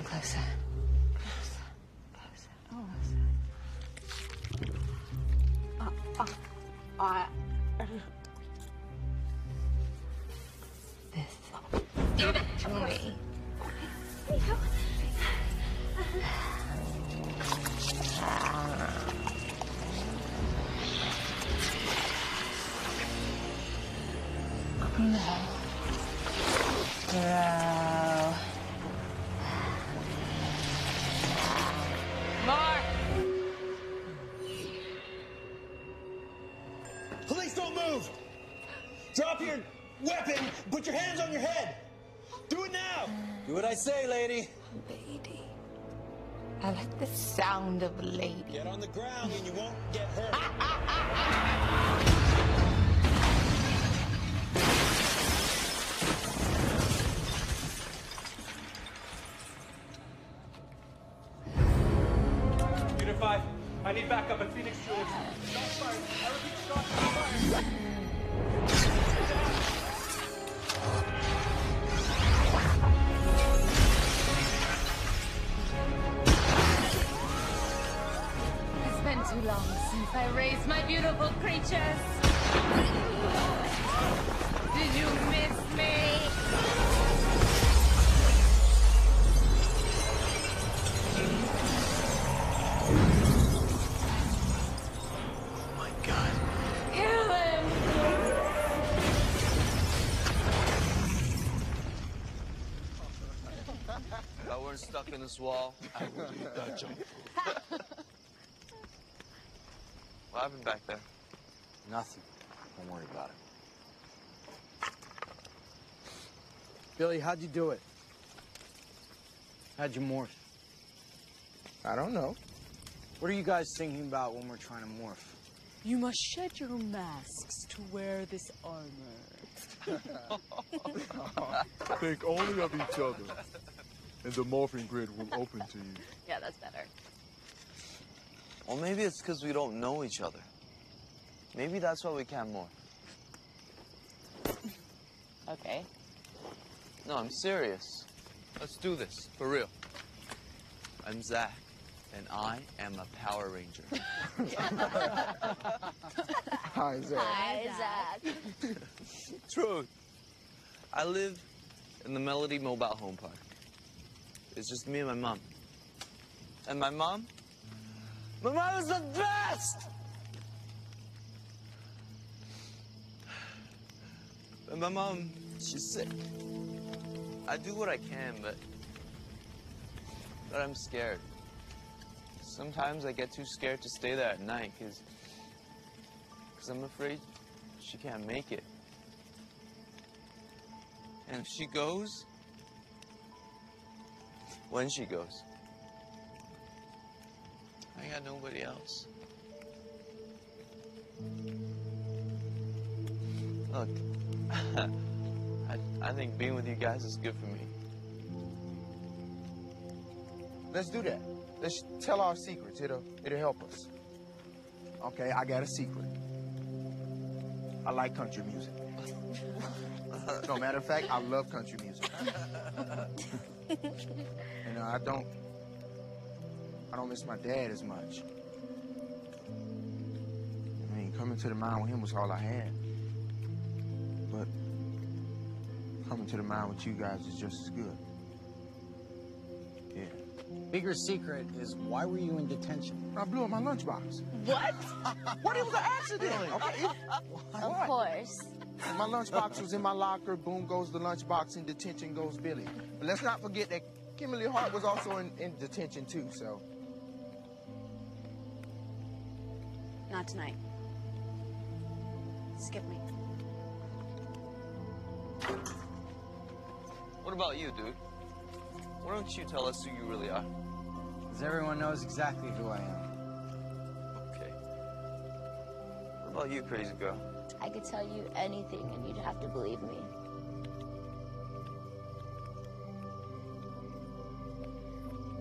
Closer. The sound of a lady. Get on the ground and you won't get hurt. beautiful. Did you miss me? Oh my God. Kill him! If I weren't stuck in this wall, I would leave that jump. what happened back there? Nothing. Don't worry about it. Billy, how'd you do it? How'd you morph? I don't know. What are you guys thinking about when we're trying to morph? You must shed your masks to wear this armor. Think only of each other, and the morphing grid will open to you. Yeah, that's better. Well, maybe it's because we don't know each other. Maybe that's why we can't morph. Okay. No, I'm serious. Let's do this, for real. I'm Zach. and I am a Power Ranger. Hi, Zach. Hi, Zach. Truth. I live in the Melody Mobile Home Park. It's just me and my mom. And my mom? My mom is the best! But my mom, she's sick. I do what I can, but but I'm scared. Sometimes I get too scared to stay there at night because cause I'm afraid she can't make it. And if she goes, when she goes, I got nobody else. Look, think being with you guys is good for me. Let's do that. Let's tell our secrets. It'll it'll help us. Okay, I got a secret. I like country music. no matter of fact, I love country music. and uh, I don't I don't miss my dad as much. I mean, coming to the mine with him was all I had. To the mine with you guys is just as good. Yeah. Bigger secret is why were you in detention? I blew up my lunchbox. What? What? It was an accident. Okay. Of course. My lunchbox was in my locker. Boom goes the lunchbox. In detention goes Billy. But let's not forget that Kimberly Hart was also in, in detention too. So Not tonight. Skip me. About you, dude? Why don't you tell us who you really are? Because everyone knows exactly who I am. Okay. What about you, crazy girl? I could tell you anything and you'd have to believe me.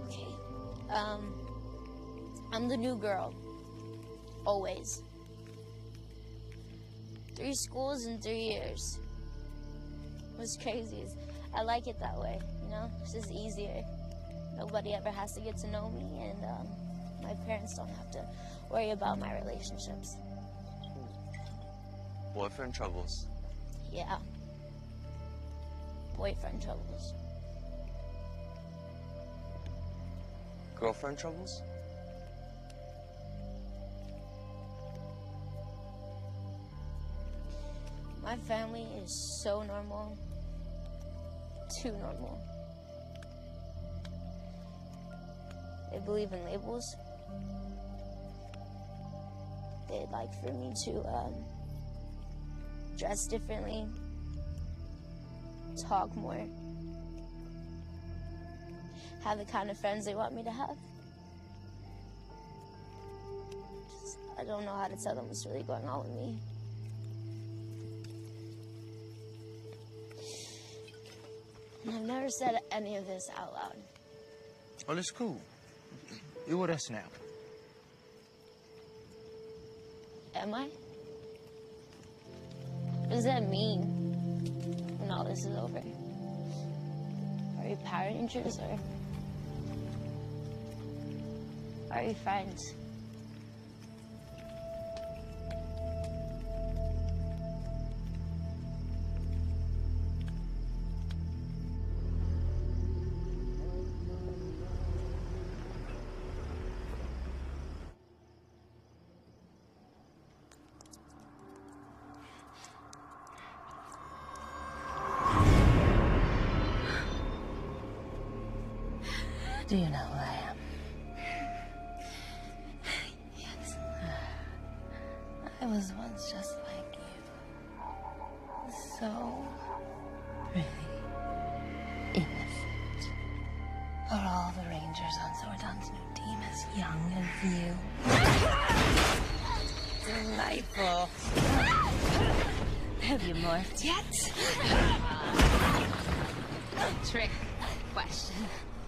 Okay. Um, I'm the new girl. Always. Three schools in three years. Was crazy is I like it that way, you know? It's just easier. Nobody ever has to get to know me, and um, my parents don't have to worry about my relationships. Boyfriend troubles. Yeah. Boyfriend troubles. Girlfriend troubles? My family is so normal. Too normal. They believe in labels. They'd like for me to um, dress differently, talk more, have the kind of friends they want me to have. Just, I don't know how to tell them what's really going on with me. And I've never said any of this out loud. Oh, well, it's cool. You're with us now. Am I? What does that mean when all this is over? Are we Power Rangers or are we friends? Yet? Trick question.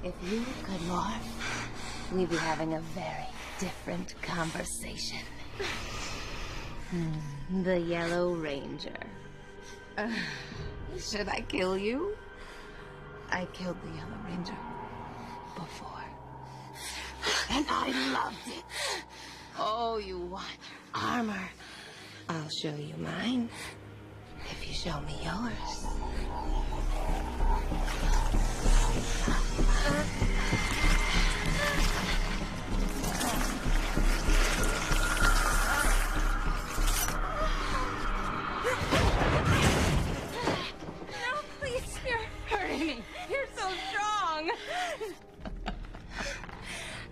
If you could morph, we'd be having a very different conversation. Hmm, the Yellow Ranger. Uh, should I kill you? I killed the Yellow Ranger before. and I loved it. Oh, you want armor? I'll show you mine if you show me yours. No, please, you're hurting me. You're so strong.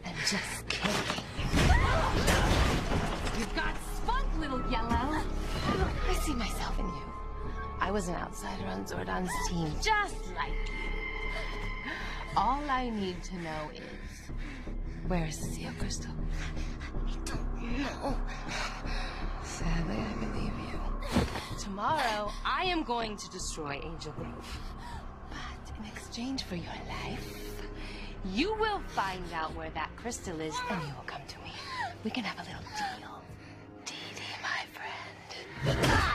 I'm just kidding. You've got spunk, little yellow. I see myself. I was an outsider on Zordon's team, just like you. All I need to know is where is the Zeo Crystal? I don't know. Sadly, I believe you. Tomorrow, I am going to destroy Angel Grove. But in exchange for your life, you will find out where that crystal is and you will come to me. We can have a little deal. Dee Dee, my friend.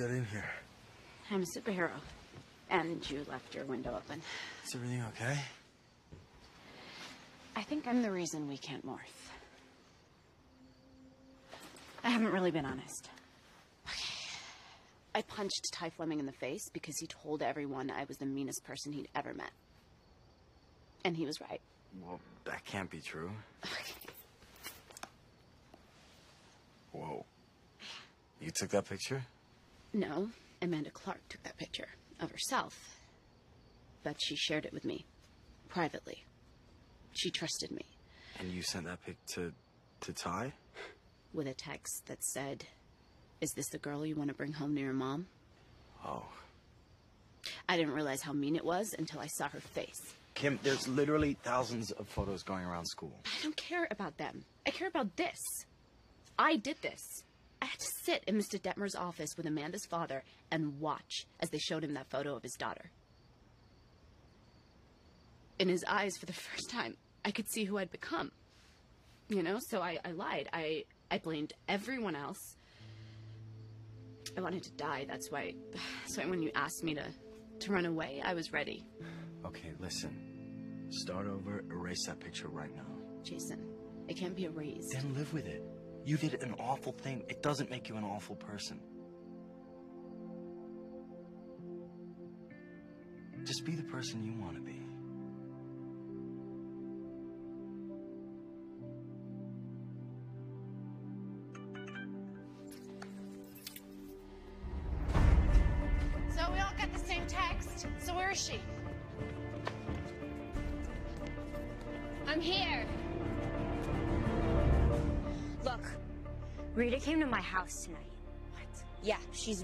Get in here? I'm a superhero. And you left your window open. Is everything okay? I think I'm the reason we can't morph. I haven't really been honest. Okay. I punched Ty Fleming in the face because he told everyone I was the meanest person he'd ever met. And he was right. Well, that can't be true. Whoa. You took that picture? No, Amanda Clark took that picture of herself. But she shared it with me, privately. She trusted me And you sent that pic to to Ty? with a text that said, Is this the girl you want to bring home to your mom? Oh. I didn't realize how mean it was until I saw her face. Kim, there's literally thousands of photos going around school. I don't care about them. I care about this. I did this. I had to sit in Mr. Detmer's office with Amanda's father and watch as they showed him that photo of his daughter. In his eyes, for the first time, I could see who I'd become. You know, so I, I lied. I, I blamed everyone else. I wanted to die. That's why. So when you asked me to, to run away, I was ready. Okay, listen. Start over, erase that picture right now. Jason, it can't be erased. Then live with it. You did an awful thing. It doesn't make you an awful person. Just be the person you want to be.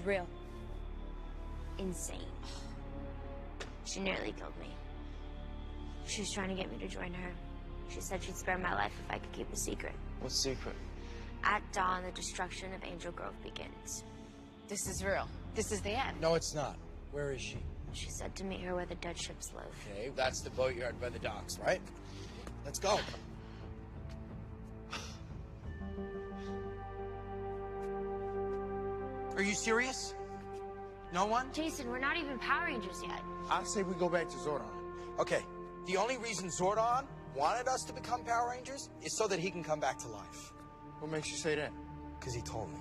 Real. Insane. She nearly killed me. She was trying to get me to join her. She said she'd spare my life if I could keep a secret. What secret? At dawn, the destruction of Angel Grove begins. This is real. This is the end. No, it's not. Where is she? She said to meet her where the dead ships live. Okay, that's the boatyard by the docks, right? Let's go. Are you serious? No one? Jason, we're not even Power Rangers yet. I say we go back to Zordon. Okay, the only reason Zordon wanted us to become Power Rangers is so that he can come back to life. What makes you say that? Because he told me.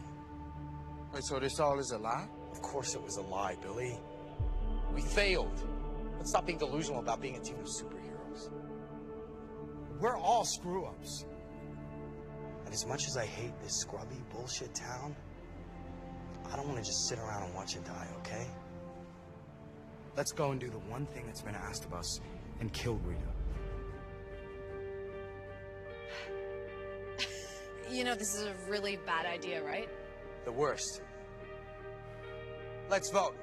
Wait, so this all is a lie? Of course it was a lie, Billy. We failed. Let's stop being delusional about being a team of superheroes. We're all screw ups. And as much as I hate this scrubby bullshit town, I don't want to just sit around and watch it die, okay? Let's go and do the one thing that's been asked of us and kill Rita. You know, this is a really bad idea, right? The worst. Let's vote.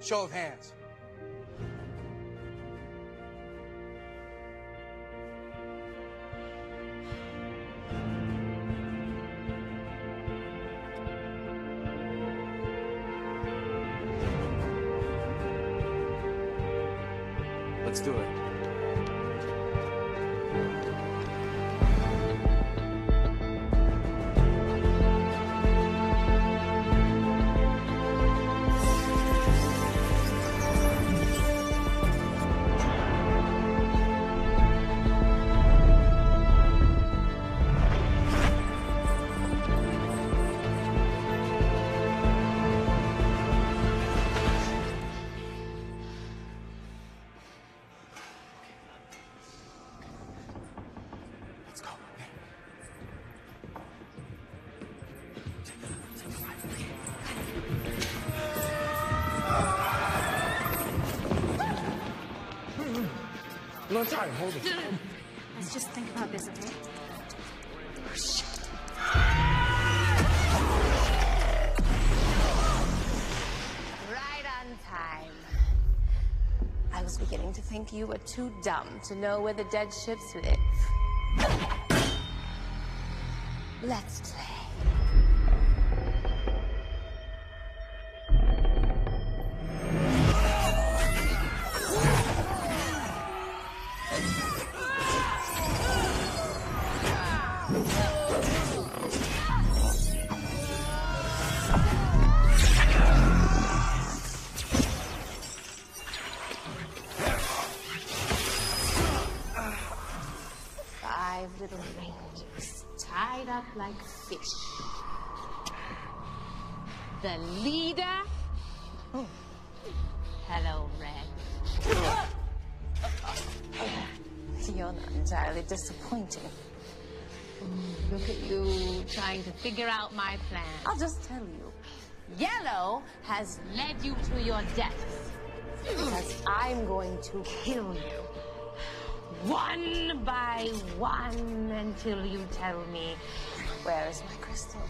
Show of hands. No, it's. Hold it. Let's just think about this, okay? Oh, right on time. I was beginning to think you were too dumb to know where the dead ships live. Figure out my plan. I'll just tell you. Yellow has led you to your death. Because I'm going to kill you. One by one until you tell me where is my crystal.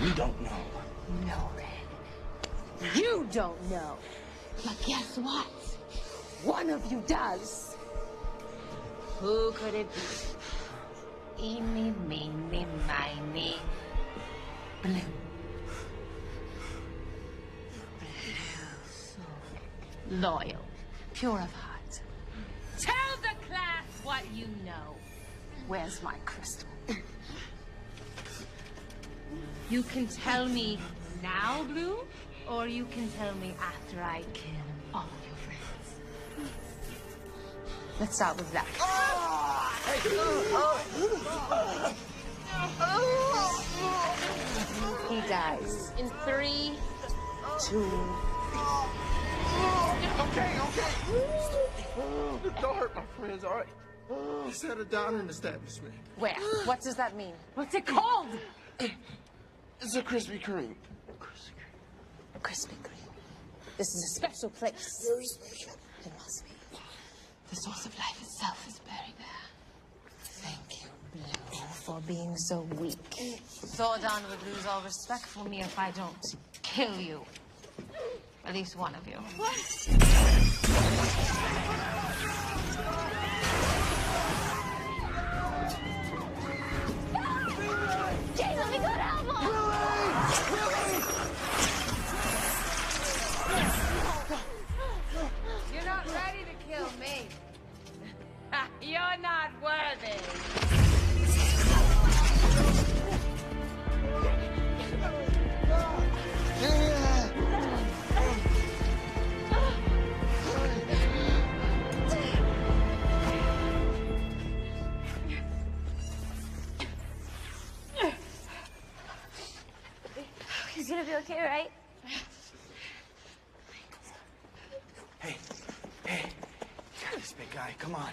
We don't know. No, Red. You don't know. But guess what? One of you does. Who could it be? Eeny, meeny, miny, blue. Blue. Loyal, pure of heart. Tell the class what you know. Where's my crystal? You can tell me now, Blue, or you can tell me after I kill all of your friends. Let's start with that. Ah! Oh, oh. Ah! Ah! He dies in three, two. Okay, okay. Don't hurt my friends, all right? Just had a dining establishment. Where? What does that mean? What's it called? It's a Krispy Kreme. Krispy Kreme. This is a special place. Very special. It must be. The source of life itself is buried there. Thank you, Blue, for being so weak. Zordon would lose all respect for me if I don't kill you. At least one of you. Jay, gonna be okay, right? Hey, hey. This, big guy. Come on.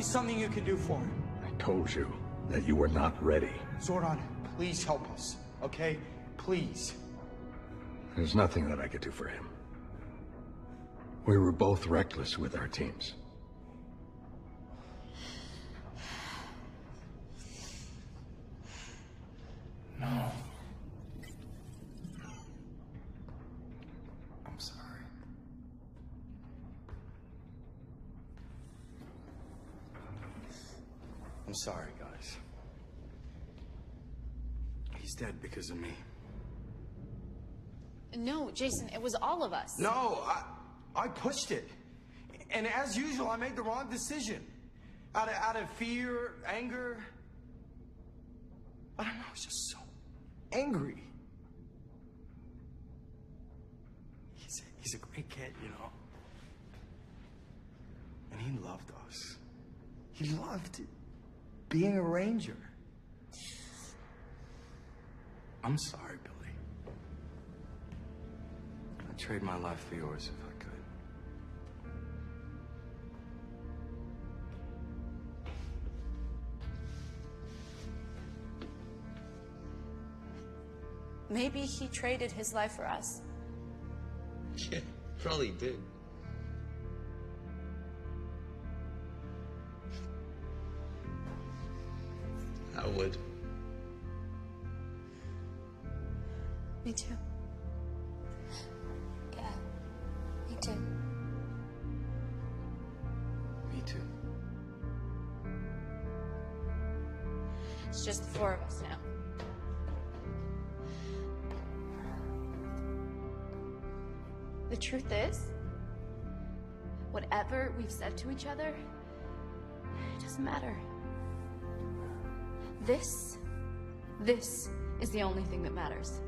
Be something you can do for him. I told you that you were not ready. Zordon, please help us, okay? Please. There's nothing that I could do for him. We were both reckless with our teams. I'm sorry, guys. He's dead because of me. No, Jason, it was all of us. No, I, I pushed it. And as usual, I made the wrong decision. Out of, out of fear, anger. I don't know, I was just so angry. He's, he's a great kid, you know. And he loved us. He loved being a ranger. I'm sorry, Billy. I'd trade my life for yours if I could. Maybe he traded his life for us. Yeah, probably did. Would. Me too. Yeah, me too. Me too. It's just the four of us now. The truth is, whatever we've said to each other, it doesn't matter. This, this is the only thing that matters.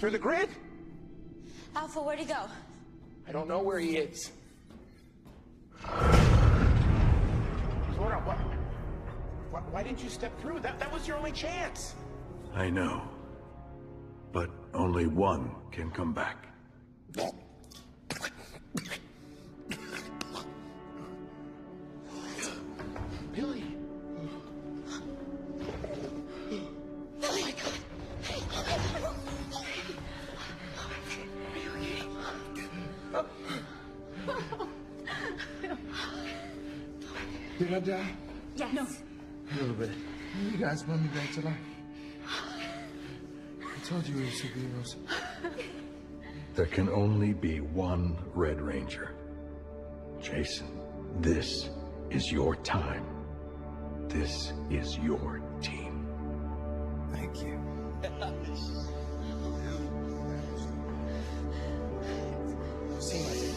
Through the grid! Alpha, where'd he go? I don't know where he is. Zordon, what? Why, why didn't you step through? That, that was your only chance. I know. But only one can come back. Superheroes. There can only be one Red Ranger. Jason, this is your time. This is your team. Thank you. See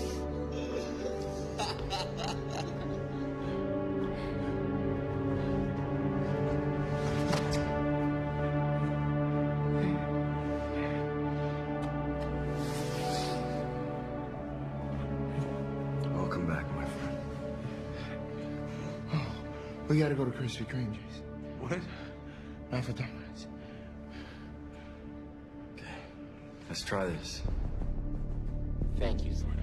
we gotta go to Krispy Kreme, Jason. What? Not for donuts. Let's try this. Thank you, Zordon.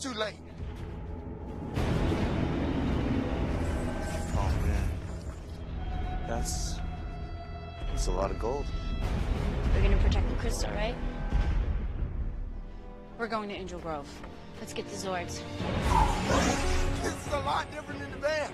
Too late? Oh man, that's that's a lot of gold. We're gonna protect the crystal, right? We're going to Angel Grove. Let's get the Zords. It's a lot different than the van.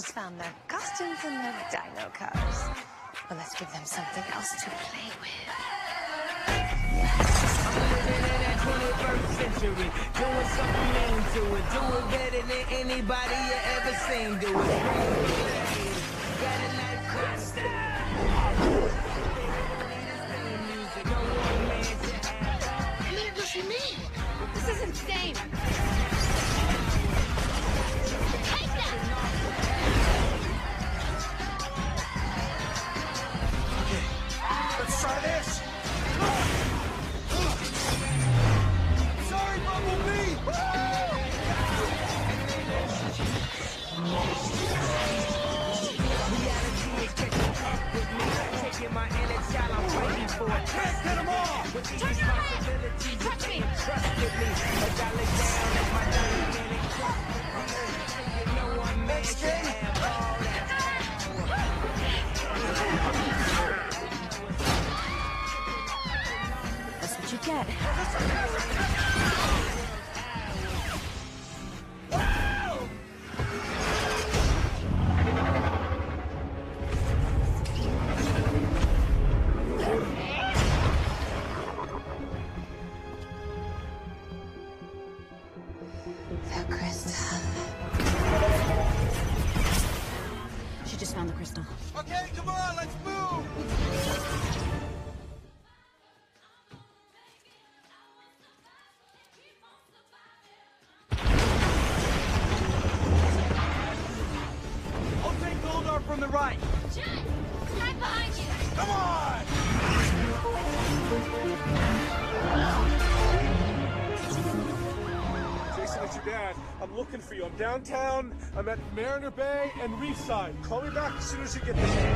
just found their costumes and their dino cars. but let's give them something else to play with. Anybody you ever seen do it. Got a. downtown. I'm at Mariner Bay and Reefside. Call me back as soon as you get this.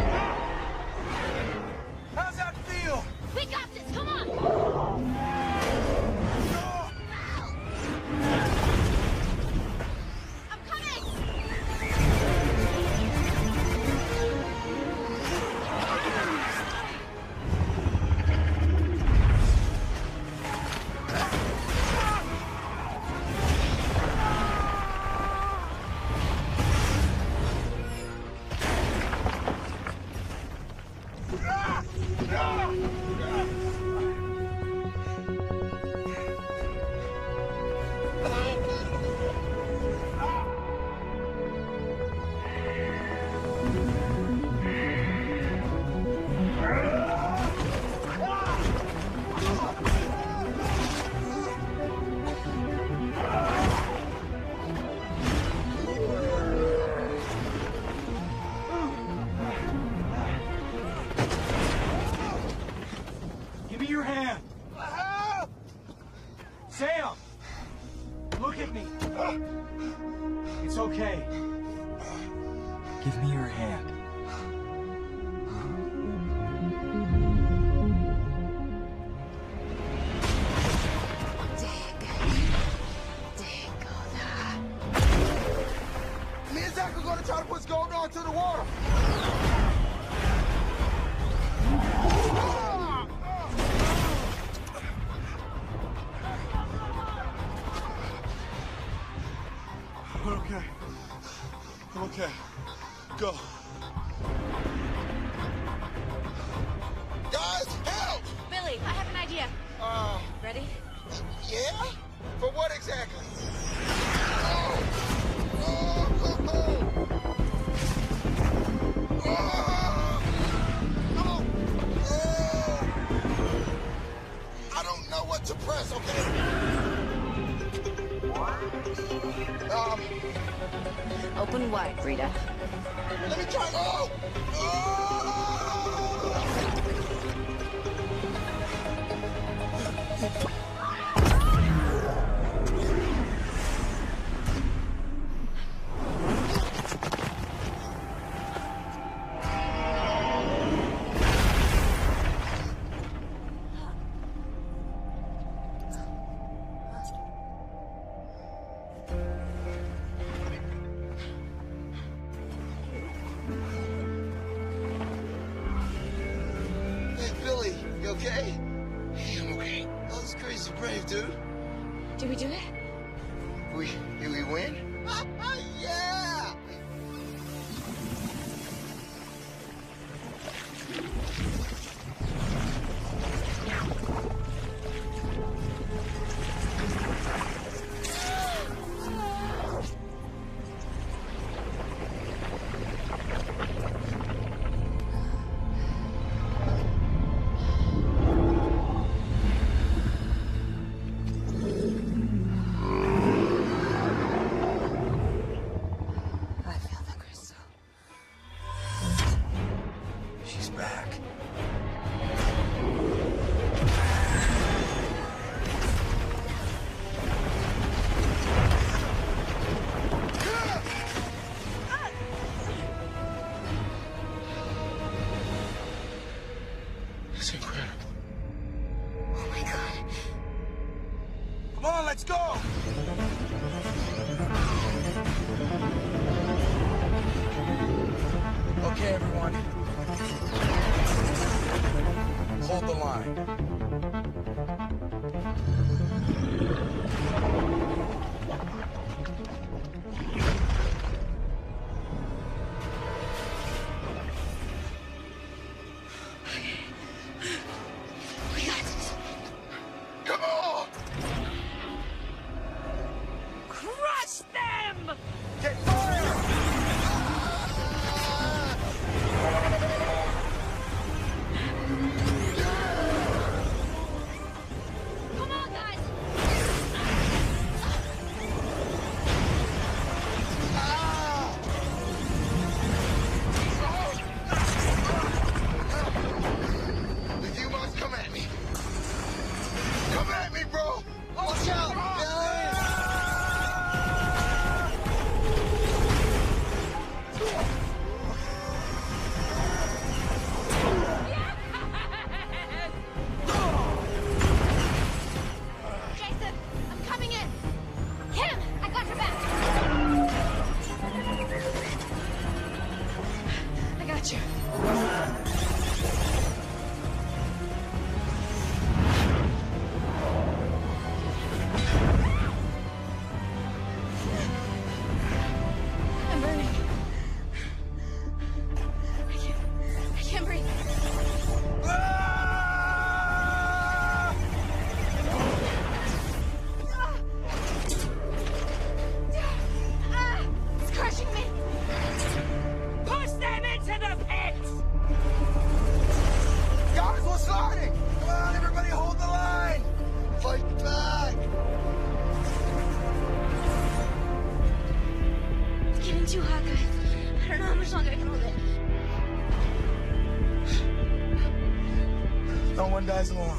No one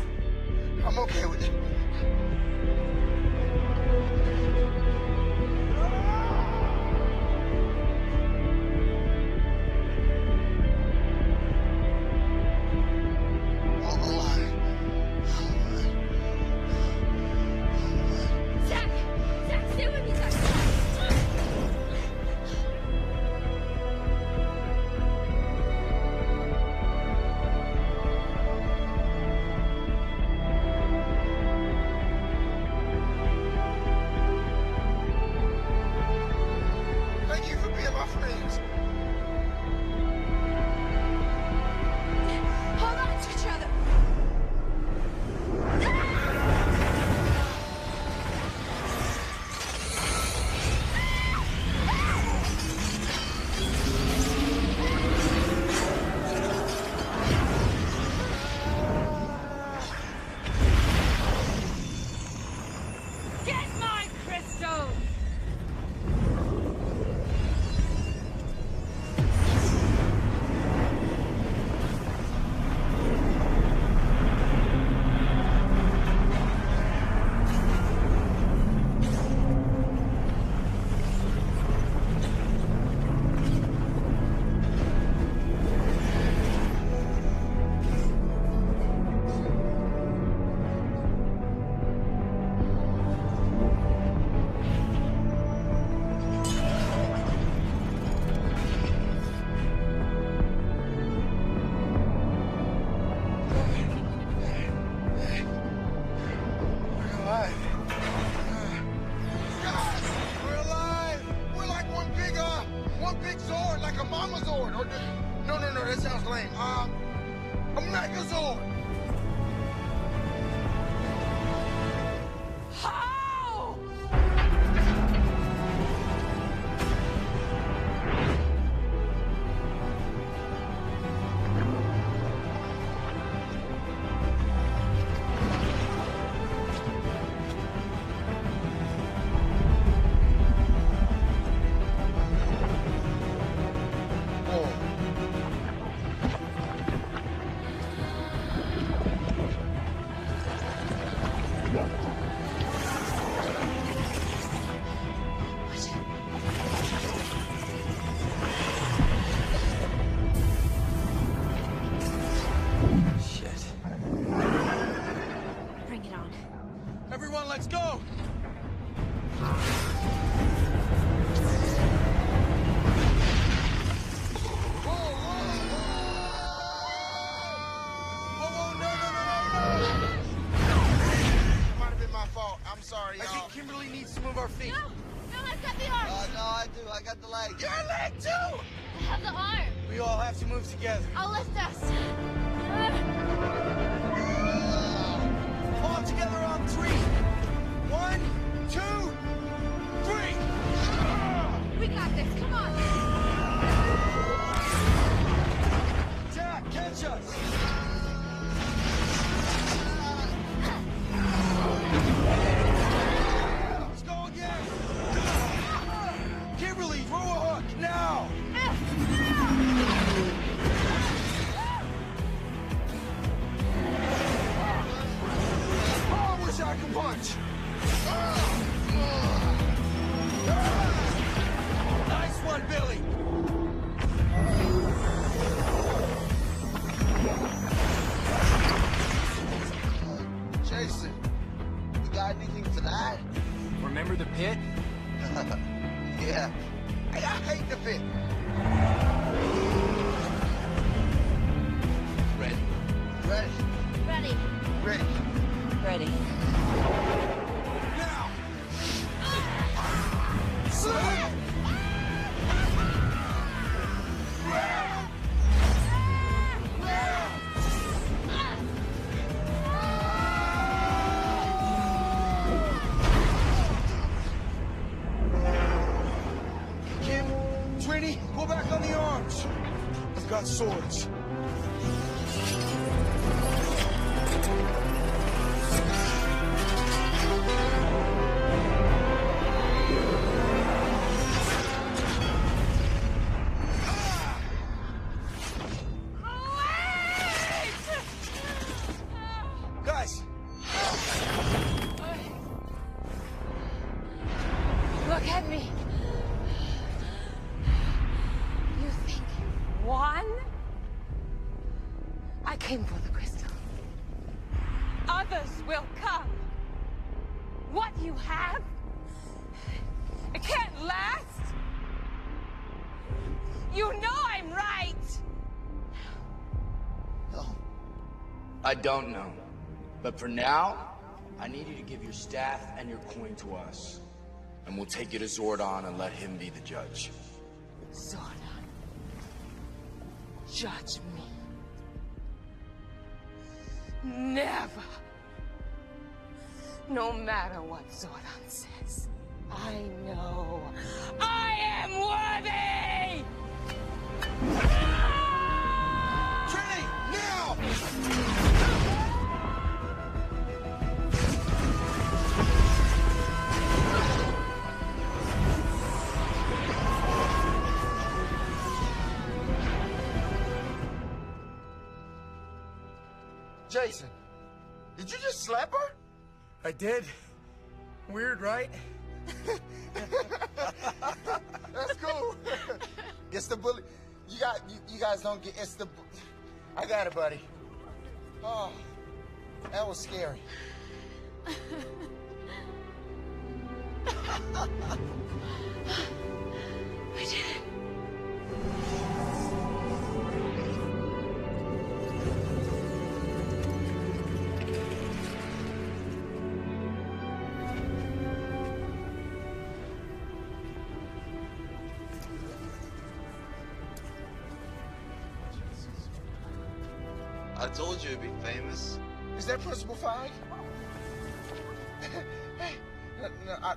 Got swords. don't know. But for now, I need you to give your staff and your coin to us. And we'll take you to Zordon and let him be the judge. Zordon. Judge me. Never. No matter what Zordon says, I know I am worthy! did. Weird, right? That's cool. it's the bully. You got you, you guys don't get it's the I got it, buddy. Oh, that was scary.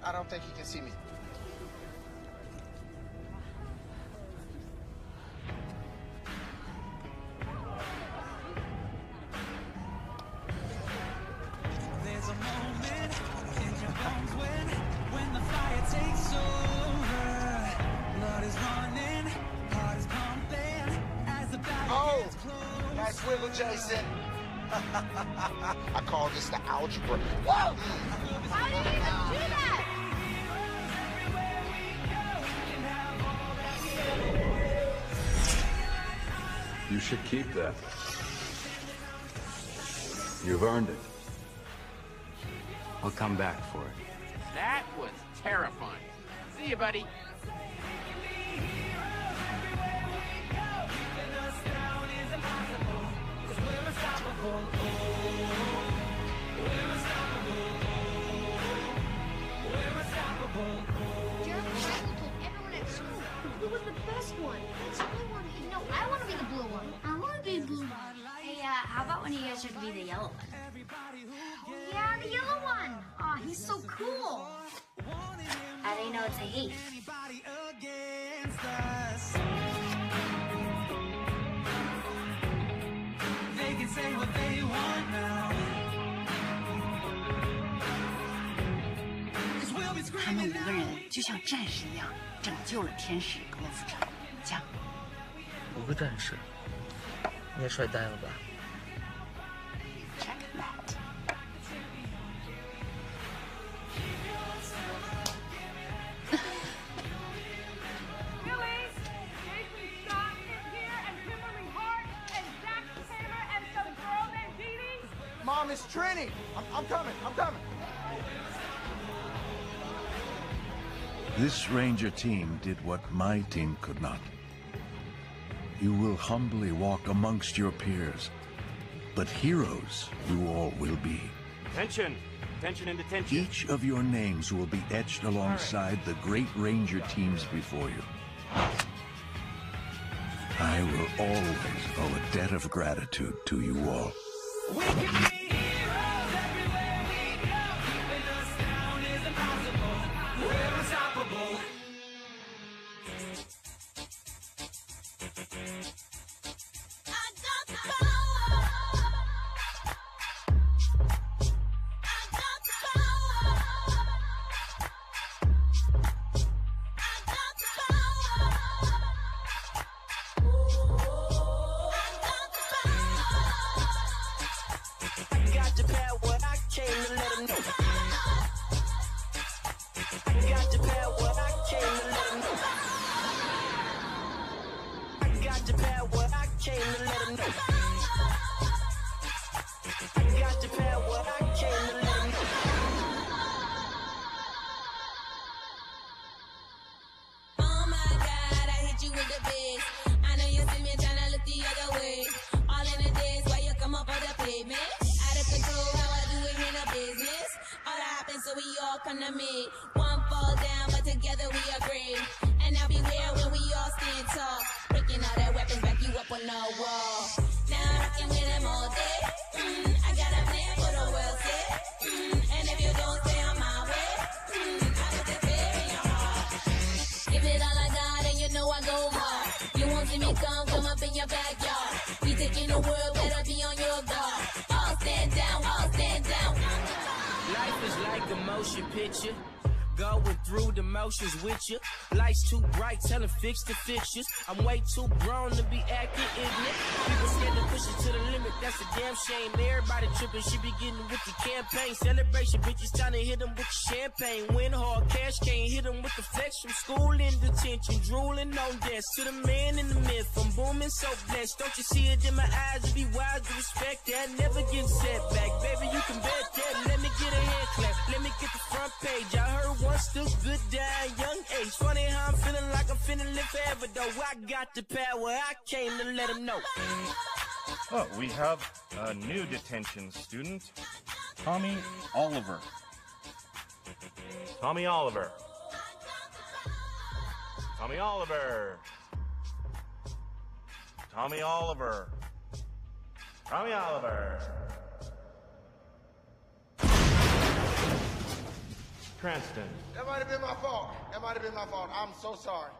I don't think he can see me. Should keep that. You've earned it. I'll come back for it. That was terrifying. See you, buddy. how about when you guys try to be the yellow one? Oh, yeah, the yellow one. Oh, he's so cool. How do you know it's a he? They can say what they want now. 'Cause we'll be 他们 screaming 五个人就像战士一样拯救了天使格洛夫城。讲，五个战士，你也帅呆了吧？ Dee. Mom, Trini. I'm, I'm coming. I'm coming. This Ranger team did what my team could not. You will humbly walk amongst your peers, but heroes you all will be. Attention! Attention and attention. Each of your names will be etched alongside the great Ranger teams before you. I will always owe a debt of gratitude to you all. Getting with the campaign. Celebration, bitches trying to hit them with the champagne. Win hard, cash can't hit 'em with the flex from school in detention. Drooling on desk to the man in the myth. I'm booming so blessed. Don't you see it in my eyes? Be wise to respect that. Never get set back. Baby, you can bet that. Let me get a hand clap. Let me get the front page. I heard one still good die young age. Funny how I'm feeling like I'm finna live forever though. I got the power. I came to let 'em know. Oh, we have a new detention student, Tommy Oliver. Tommy Oliver. Tommy Oliver. Tommy Oliver. Tommy Oliver. Cranston. That might have been my fault. That might have been my fault. I'm so sorry.